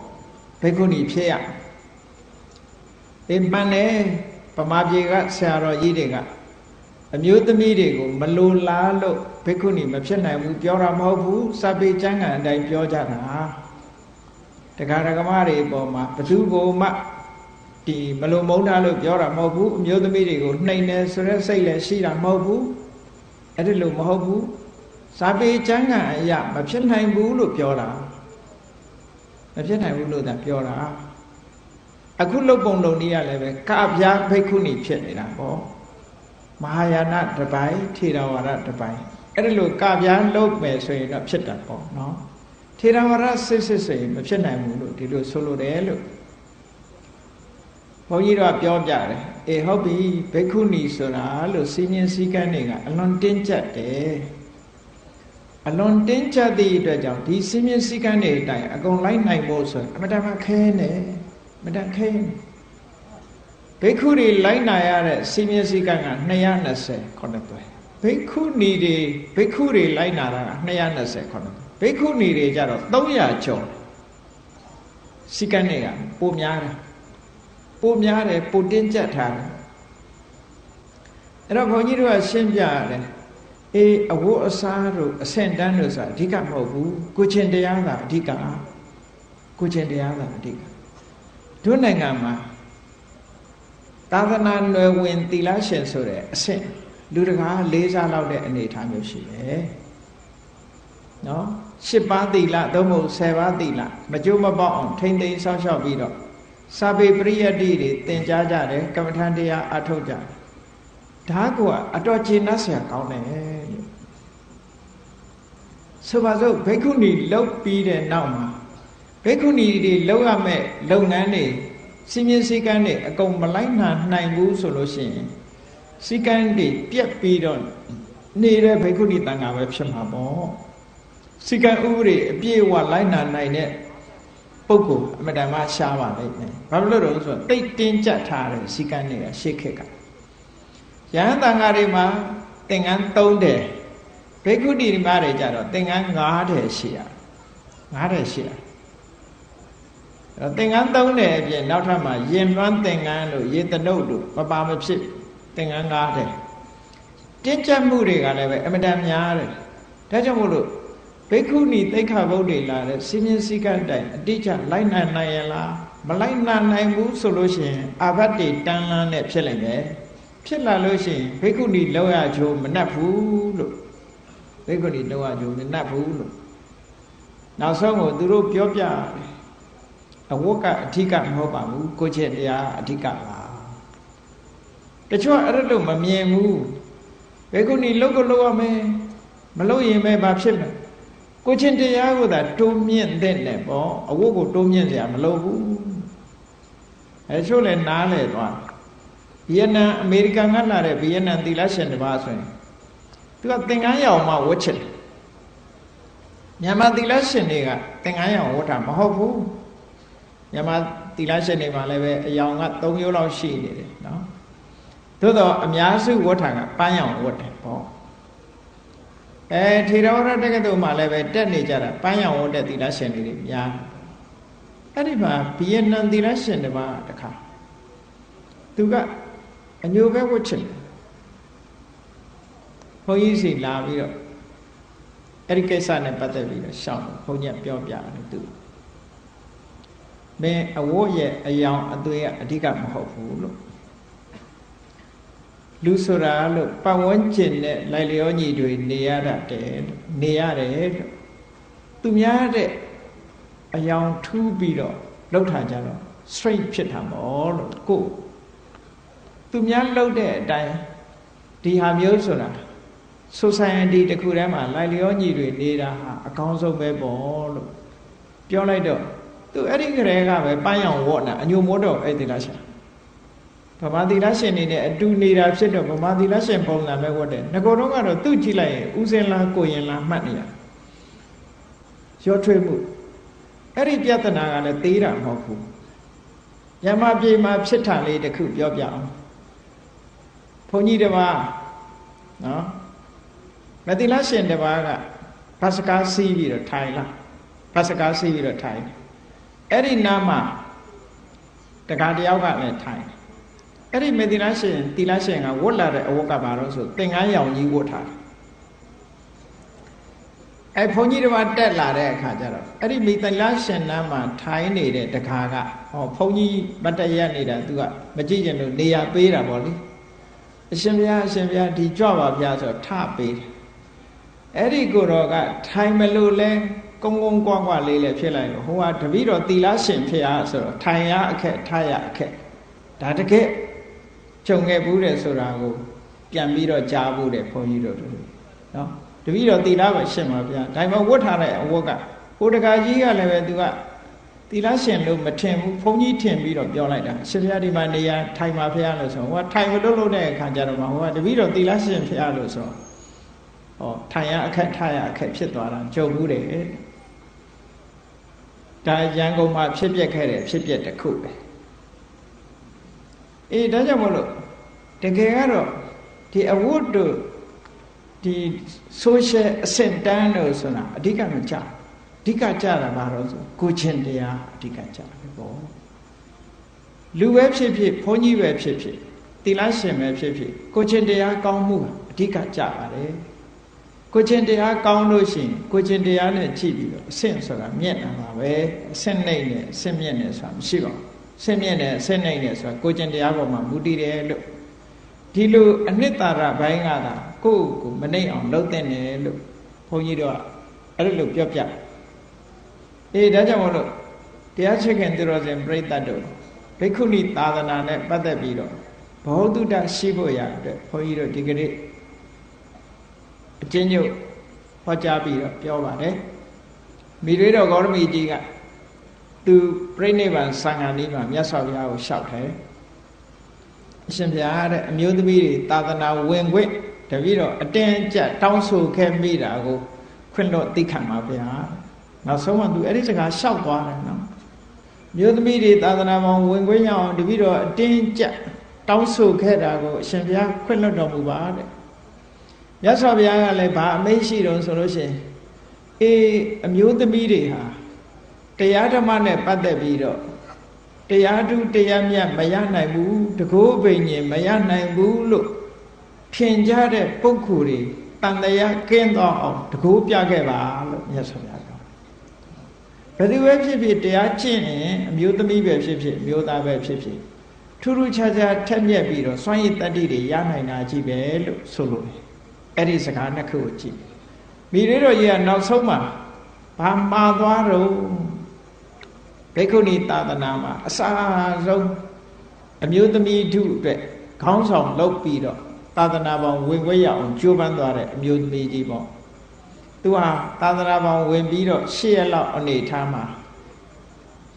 ဘိက္ခုနီဖြစ်ရဒီမှန်တယ်ပမာပြေကဆရာတော်ကြီးတွေကအမျိုးသမီးတွေကိုမလိုလားလို့ဘိက္ခုနီမဖြစ်နိုင်ဘူးပြောတာမဟုတ်ဘူးစာပေကျမ်းဂန်အတိုင်းပြောကြတာ တရားဓမ္မတွေပေါ်မှာဘသူကိုမှဒီမလိုမုန်းတာလို့ပြောတာမဟုတ်ဘူးအမျိုးသမီးတွေကိုနှိမ်တယ်ဆိုတဲ့စိတ်လည်းရှိတာမဟုတ်ဘူးအဲ့ဒီလိုမဟုတ်ဘူးစာပေကျမ်းဂန်အရာမဖြစ်နိုင်ဘူးလို့ပြောတာမဖြစ်နိုင်ဘူးလို့သာပြောတာအခုလုတ်ပုံလုံနည်းရလည်းပဲကဗျာဘိက္ခုနီဖြစ်နေတာပေါ့မဟာယာနတပိုင်းထေရဝါဒတပိုင်းအဲ့ဒါလို့ကဗျာလုပ်မယ်ဆိုရင်တော့ဖြစ်တာပေါ့နော် ထေရဝါဒစစ်စစ်ဆိုရင်မဖြစ်နိုင်ဘူးလို့ဒီလိုဆိုလိုတယ်လို့ဘုန်းကြီးတို့ပြောပြတယ်အေးဟုတ်ပြီဘိက္ခုနီဆိုတာလို့စီရင်စည်းကမ်းတွေကအလွန်တင်းကျပ်တယ်အလွန်တင်းကျပ်သည့်အတွက်ကြောင့်ဒီစီရင်စည်းကမ်းတွေအတိုင်းအကုန်လိုက်နိုင်ဖို့ဆိုရင်အမတမခဲနေမတခဲနေဘိက္ခုတွေလိုက်နာရတဲ့စီမင်းစည်းကမ်းက220ခုနှစ်သွဲဘိက္ခုနီတွေဘိက္ခုတွေလိုက်နာတာက220ခုနှစ် ဘိက္ခုနီတွေကြတော့300ကျော်စည်းကမ်းတွေကပိုများတယ်ပိုများတယ်ပိုတင်းကျပ်ထားတယ်အဲ့တော့ဘုန်းကြီးတို့ကရှင်းပြရတယ်အေးအဝတ်အစားတို့အဆင့်တန်းတို့ဆိုတာအဓိကမဟုတ်ဘူးကိုချင်းတရားသာအဓိကကိုချင်းတရားသာအဓိကတို့နိုင်ငံမှာသာသနာ့နယ်ဝင်သီလရှင်ဆိုတဲ့အဆင့်လူတကာလေးစားလောက်တဲ့အနေအထားမျိုးရှိတယ်။နော် ၈ပါးသီလသို့မဟုတ်၁၀ပါးသီလမကြိုးမပေါက်အောင်ထိမ့်သိမ်းဆောက်ရှောက်ပြီးတော့စာပေပရိယတ်တိတွေသင်ကြားကြတယ်ကမ္မထန်တရားအထုတ်ကြတယ်။ဒါကအတော်ကျေနပ်စရာကောင်းတယ်လို့ဆိုပါစို့ဘိက္ခုနီလောက်ပြီးတဲ့နောက်မှာဘိက္ခုနီတွေလောက်ရမဲ့လုပ်ငန်းတွေစီမင်းစည်းကမ်းတွေအကုန်မလိုက်နာနိုင်ဘူးဆိုလို့ရှိရင်စည်းကမ်းတွေပြက်ပြီးတော့နေတဲ့ဘိက္ခုနီတန်ခါပဲဖြစ်မှာပေါ့ စည်းကမ်းဥပဒေအပြည့်အဝလိုက်နာနိုင်တဲ့ပုဂ္ဂိုလ်အမတန်မှရှားပါလိမ့်မယ်ဘာလို့လဲဆိုတော့တိတ်တင်းကြပ်ထားတဲ့စည်းကမ်းတွေကရှေ့ခက်ကရဟန်းတန်ခါတွေမှာသင်္ကန်း3တယ်ဘိက္ခုနီတွေမှာတွေကြတော့သင်္ကန်း9တယ်ရှိရ9တယ်ရှိရသင်္ကန်းသုံးတယ်အပြင်နောက်ထပ်မှာယင်လွမ်းသင်္ကန်းလို့ရေတနုတ်လို့မပါမဖြစ်သင်္ကန်းကားတယ်တင်းကျပ်မှုတွေကလည်းပဲအမတန်များတယ်ဒါကြောင့်မို့လို့ ဘိက္ခုနီသိက္ခာပုဒ်တွေလာတဲ့စီမင်းစည်းကမ်းတိုင်အတိအကျလိုက်နိုင်နိုင်ရလားမလိုက်နိုင်နိုင်ဘူးဆိုလို့ရှိရင်အာဘတ်တွေတန်းလန်းနဲ့ဖြစ်လိုက်မယ်ဖြစ်လာလို့ရှိရင်ဘိက္ခုနီလောက်ရချိုးမနှက်ဘူးလို့ဘိက္ခုနီလောက်ရချိုးမနှက်ဘူးလို့နောက်ဆုံးကိုသူတို့ပြောပြတယ်အဝတ်ကအဓိကမဟုတ်ပါဘူးကိုချက်တရားအဓိကပါတချို့အဲ့လိုမမြင်ဘူးဘယ်ခုနီလုတ်ကိုလုတ်ရမယ်မလုတ်ရင်ပဲဘာဖြစ်မလဲ ကိုချင်းတရားကိုသာတိုးမြင့်တဲ့နဲ့ပေါ့အဝတ်ကိုတိုးမြင့်စရာမလိုဘူးအဲချို့လည်းနားလဲသွားဗီယက်နမ်အမေရိကန်ကလာတဲ့ဗီယက်နမ်သီလရှင်တစ်ပါးဆိုရင်သူကသင်္ကန်းရောင်မှဝတ်ချင်တယ်မြန်မာသီလရှင်တွေကသင်္ကန်းရောင်ဝတ်တာမဟုတ်ဘူးမြန်မာသီလရှင်တွေမှာလည်းပဲအယောင်က3မျိုးလောက်ရှိနေတယ်နော်သို့တော့အများစုဝတ်တာကပန်းရောင်ဝတ်တယ်ပေါ့ အဲထေရဝါဒတက္ကသိုလ်မှာလည်းပဲတက်နေကြတာပန်းရောင်ဝတ်တဲ့သီလရှင်တွေများအဲ့ဒီမှာဗီယက်နမ်သီလရှင်တစ်ပါးတခါသူကအညိုပဲဝတ်ချင်တယ်ဘုန်းကြီးစီလာပြီးတော့အဲ့ဒီကိစ္စနဲ့ပတ်သက်ပြီးတော့ရှောင်းဘုန်းကြီးပြောပြတယ်သူမင်းအဝတ်ရဲ့အယောင်အသွေးကအဓိကမဟုတ်ဘူးလို့ လူဆိုတာလို့ပတ်ဝန်းကျင်နဲ့လိုက်လျောညီတွေနေရတတ်တယ်နေရတယ်လို့သူများတဲ့အယောင်ထူးပြီးတော့လောက်ထားကြတော့ straight ဖြစ်တာပေါ့လို့ကိုသူများလှုပ်တဲ့အတိုင်းဒီဟာမျိုးဆိုတာ society တခုထဲမှာလိုက်လျောညီတွေနေတာဟာအကောင်းဆုံးပဲပေါ့လို့ပြောလိုက်တော့သူအဲ့ဒီကလေးကပဲပန်းရောင်ဝေါ့နာအညိုမိုးတော့အဲ့ဒီလားရှာ ဗမာသီလရှင်နေတဲ့အတူနေတာဖြစ်တော့ဗမာသီလရှင်ပုံစံပဲဝတ်တယ်ငကိုတော့ကတော့သူ့ကြည့်လိုက်ရင်ဥစဉ်လားကိုရင်လားမှတ်နေရရောထွေးမှုအဲ့ဒီပြဿနာကလည်းသေးတာမဟုတ်ဘူးယမပြေမှာဖြစ်ထန်လေးတစ်ခုပြောပြအောင်ဘုန်းကြီးတစ်ပါးနော်မတိလရှင်တစ်ပါးကဘတ်စကားစီးပြီးတော့ထိုင်လာဘတ်စကားစီးပြီးတော့ထိုင်အဲ့ဒီနားမှာတခါတယောက်ကလည်းထိုင် အဲ့ဒီမေတိလရှင်တိလရှင်ကဝတ်လာတဲ့အဝတ်ကဘာလို့ဆိုသင်္ကန်းရောင်ကြီးဝတ်ထားတယ်အဲဘုန်းကြီးတစ်ပါးတက်လာတဲ့အခါကျတော့အဲ့ဒီမိတလရှင်နားမှာထိုင်နေတဲ့တခါကဟောဘုန်းကြီးမတရက်နေတာသူကမကြည့်ကြလို့နေရာပေးတာပေါ့လေအရှင်ဘုရားအရှင်ဘုရားဒီကြွပါဗျာဆိုတော့ထပေးတယ်အဲ့ဒီကိုတော့ကထိုင်မလို့လဲကုန်းကုန်းကွာကွာလေးလည်းဖြစ်လိုက်တော့ဟိုကတပည့်တော်တီလာရှင်ဖေဟာဆိုတော့ထိုင်ရအခက်ထားရအခက်ဒါတကယ် ကြုံခဲ့ဘူးတယ်ဆိုတာကိုပြန်ပြီးတော့ကြားဖို့တယ်ဘုန်းကြီးတို့တို့နော်တပည့်တော်တီလာပဲရှင်ပါဗျာဒါမှဝတ်ထားတဲ့အဝတ်ကဟိုတကာကြီးကလည်းပဲသူကတီလာရှင်လို့မထင်ဘူးဘုန်းကြီးထင်ပြီးတော့ပြောလိုက်တာရှင်ဘုရားဒီမှာနေရထိုင်ပါဖေဟာလို့ဆိုဟိုကထိုင်မလို့လို့တဲ့အခါကျတော့မှဟိုကတပည့်တော်တီလာရှင်ဖေဟာလို့ဆိုတော့ဟောထိုင်ရအခက်ထားရအခက်ဖြစ်သွားတာကြုံဘူးတယ်ဒါရန်ကုန်မှာဖြစ်ပျက်ခဲ့တဲ့ဖြစ်ပျက်တစ်ခုပဲ အေးဒါကြောင့်မလို့တကယ်ကတော့ဒီအဝတ်တို့ဒီ social အဆင့်တန်းလို့ဆိုတာအဓိကမကြအဓိကကြတာဘာလို့ဆိုကိုချင်းတရားအဓိကကြတယ်ပေါ့လူပဲဖြစ်ဖြစ်ဘုန်းကြီးပဲဖြစ်ဖြစ်သီလရှင်ပဲဖြစ်ဖြစ်ကိုချင်းတရားကောင်းမှုအဓိကကြပါတယ်ကိုချင်းတရားကောင်းလို့ရှိရင်ကိုချင်းတရားနဲ့ကြည့်ပြီးတော့အဆင့်ဆိုတာမြင့်တာပါပဲအဆင့်နှိမ့်နဲ့အဆင့်မြင့်နဲ့ဆိုတာမရှိပါဘူးအ ဆင့်မြင့်နဲ့အဆင့်နှိမ့်နဲ့ဆိုတာကိုချင်းတရားပေါ်မှာမူတည်တယ်လို့ဒီလိုအနှစ်သာရဘိုင်းကသာကိုယ့်ကိုမနှိမ့်အောင်လုပ်တဲ့တယ်လို့ဘုန်းကြီးတို့ကအဲ့လိုပြောပြအေးဒါကြောင့်မလို့တရားချစ်ခင်သူတော်စင်ပြိဿတ်တို့ဘိက္ခုနီသာသနာနဲ့ပတ်သက်ပြီးတော့ဘောဓုတ္တရှိဖို့ရတဲ့ဘုန်းကြီးတို့ဒီကနေ့အချင်းညုတ်ဟောကြားပြီးတော့ပြောပါတယ်မိတွေတော်ဂေါရမီကြီးက သူပြိဋိဘံသံဃာနည်းမှာမြတ်စွာဘုရားကိုလျှောက်တယ်အရှင်ဘုရားတဲ့အမျိုးသမီးတွေသာသနာဝင်ခွင့်တပည့်တော်အတင်းကြပ်တောင်းဆိုခဲ့မိတာကိုခွင့်တော့သိခံပါဗျာနောက်ဆုံးမှသူအဲ့ဒီစကားလျှောက်သွားတယ်နော်မျိုးသမီးတွေသာသနာပေါင်းဝင်ခွင့်ရအောင်တပည့်တော်အတင်းကြပ်တောင်းဆိုခဲ့တာကိုအရှင်ဘုရားခွင့်လွှတ်တော်မူပါတဲ့မြတ်စွာဘုရားကလည်းဘာအမိန့်ရှိတုံးဆိုလို့ရှိရင်အေးအမျိုးသမီးတွေဟာ တရားဓမ္မနဲ့ပတ်သက်ပြီးတော့တရားထုတရားမြတ်မရနိုင်ဘူးတကိုးပင်ញင်မရနိုင်ဘူးလို့ထင်ကြတဲ့ပုဂ္ဂိုလ်တွေတန်တရားကင်းသွားအောင်တကိုးပြခဲ့ပါလို့မြတ်စွာဘုရားပြောဘယ်သူပဲဖြစ်ဖြစ်တရားကျင့်ရင်အမျိုးသမီးပဲဖြစ်ဖြစ်မျိုးသားပဲဖြစ်ဖြစ်ထူးထူးခြားခြားထက်မြက်ပြီးတော့စွန့်ရည်တတ္တိတွေရနိုင်တာကြီးပဲလို့ဆိုလို့အဲ့ဒီစကားနှစ်ခုကိုကြည့်မိရိတော်ကြီးကနောက်ဆုံးမှာဘာမှားသွားတော့ ဘိက္ခုနီသာသနာမှာအစာဆုံးအမျိုးသမီးထုအတွက်ခေါင်းဆောင်လုပ်ပြီးတော့သာသနာပေါင်းဝင်ခွင့်ရအောင်ကြိုးပမ်းသွားတဲ့အမျိုးသမီးကြီးပေါ့သူဟာသာသနာပေါင်းဝင်ပြီးတော့ရှေ့ရက်လောက်အနေထားမှာ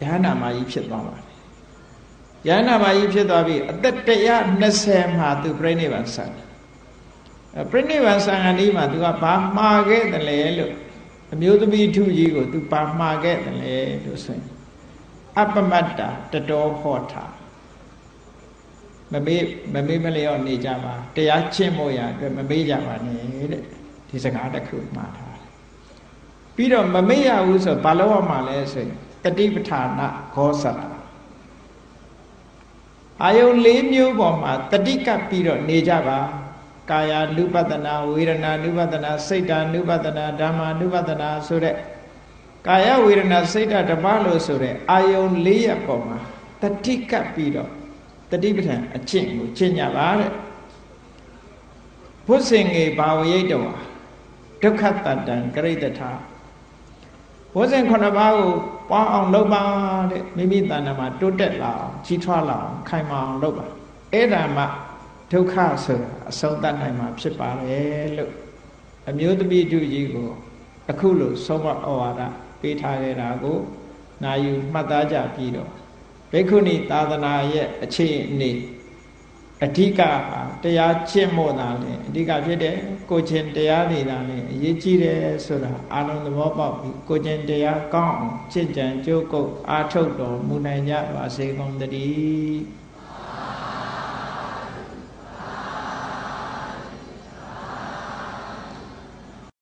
ယဟနာမကြီးဖြစ်သွားပါတယ်ယန္နာမကြီးဖြစ်သွားပြီအသက်120မှာသူပြိဋိဘံဆံပြိဋိဘံဆံကလေးမှာသူကဘာမှားခဲ့တယ်လဲလို့အမျိုးသမီးထုကြီးကိုသူဘာမှားခဲ့တယ်လဲလို့ဆိုရင် အပမတ္တာတတော်ဟောတာမမေးမမေးမလျော့နေကြပါတရားကျင့်ဖို့ရအတွက်မမေးကြပါနဲ့တဲ့ဒီစကားတစ်ခုမှားထားတယ်ပြီးတော့မမေ့ရဘူးဆိုဘာလို့ရမှာလဲဆိုရင်တတိပဌာနဂောစတာအာယု၄မျိုးပေါ်မှာတတိကပ်ပြီးတော့နေကြပါကာယ ानु ပတနာဝေဒနာ ानु ပတနာစိတ် ानु ပတနာဓမ္မ ानु ပတနာဆိုတဲ့ ကာယဝေဒနာစိတ်တပါလို့ဆိုတဲ့အာယုံ၄ရပ်ပေါ်မှာတတိကပ်ပြီးတော့တတိပဋ္ဌာန်အကျင့်ကိုကျင့်ကြပါတဲ့ဘုဇင်ငေဘာဝရိတ်တော်ဒုက္ခတတံကရိတ္တထာဘုဇင်ခုနှစ်ပါးကိုပွားအောင်လုပ်ပါတဲ့မိမိတဏ္ဍာမှာတိုးတက်လာအောင်ကြီးထွားလာအောင်ခိုင်မာအောင်လုပ်ပါအဲ့ဒါမှဒုက္ခဆိုတာအဆုံးသတ်နိုင်မှာဖြစ်ပါတယ်လို့အမျိုးသမီးတူကြီးကိုအခုလို့ဆုံးမဩဝါဒ ပေးထားခဲ့တာကိုနာယူမှတ်သားကြပြီးတော့ဘိက္ခုနီသာသနာရဲ့အခြေအနေအဓိကတရားကျင့်မို့တာလေအဓိကဖြစ်တယ်ကိုချင်းတရားနေတာလေအရေးကြီးတယ်ဆိုတာအာလုံးသဘောပေါက်ပြီးကိုချင်းတရားကောင်းအောင်ကျင့်ကြံကြိုးကုပ်အားထုတ်တော်မူနိုင်ကြပါစေကုန်သတည်း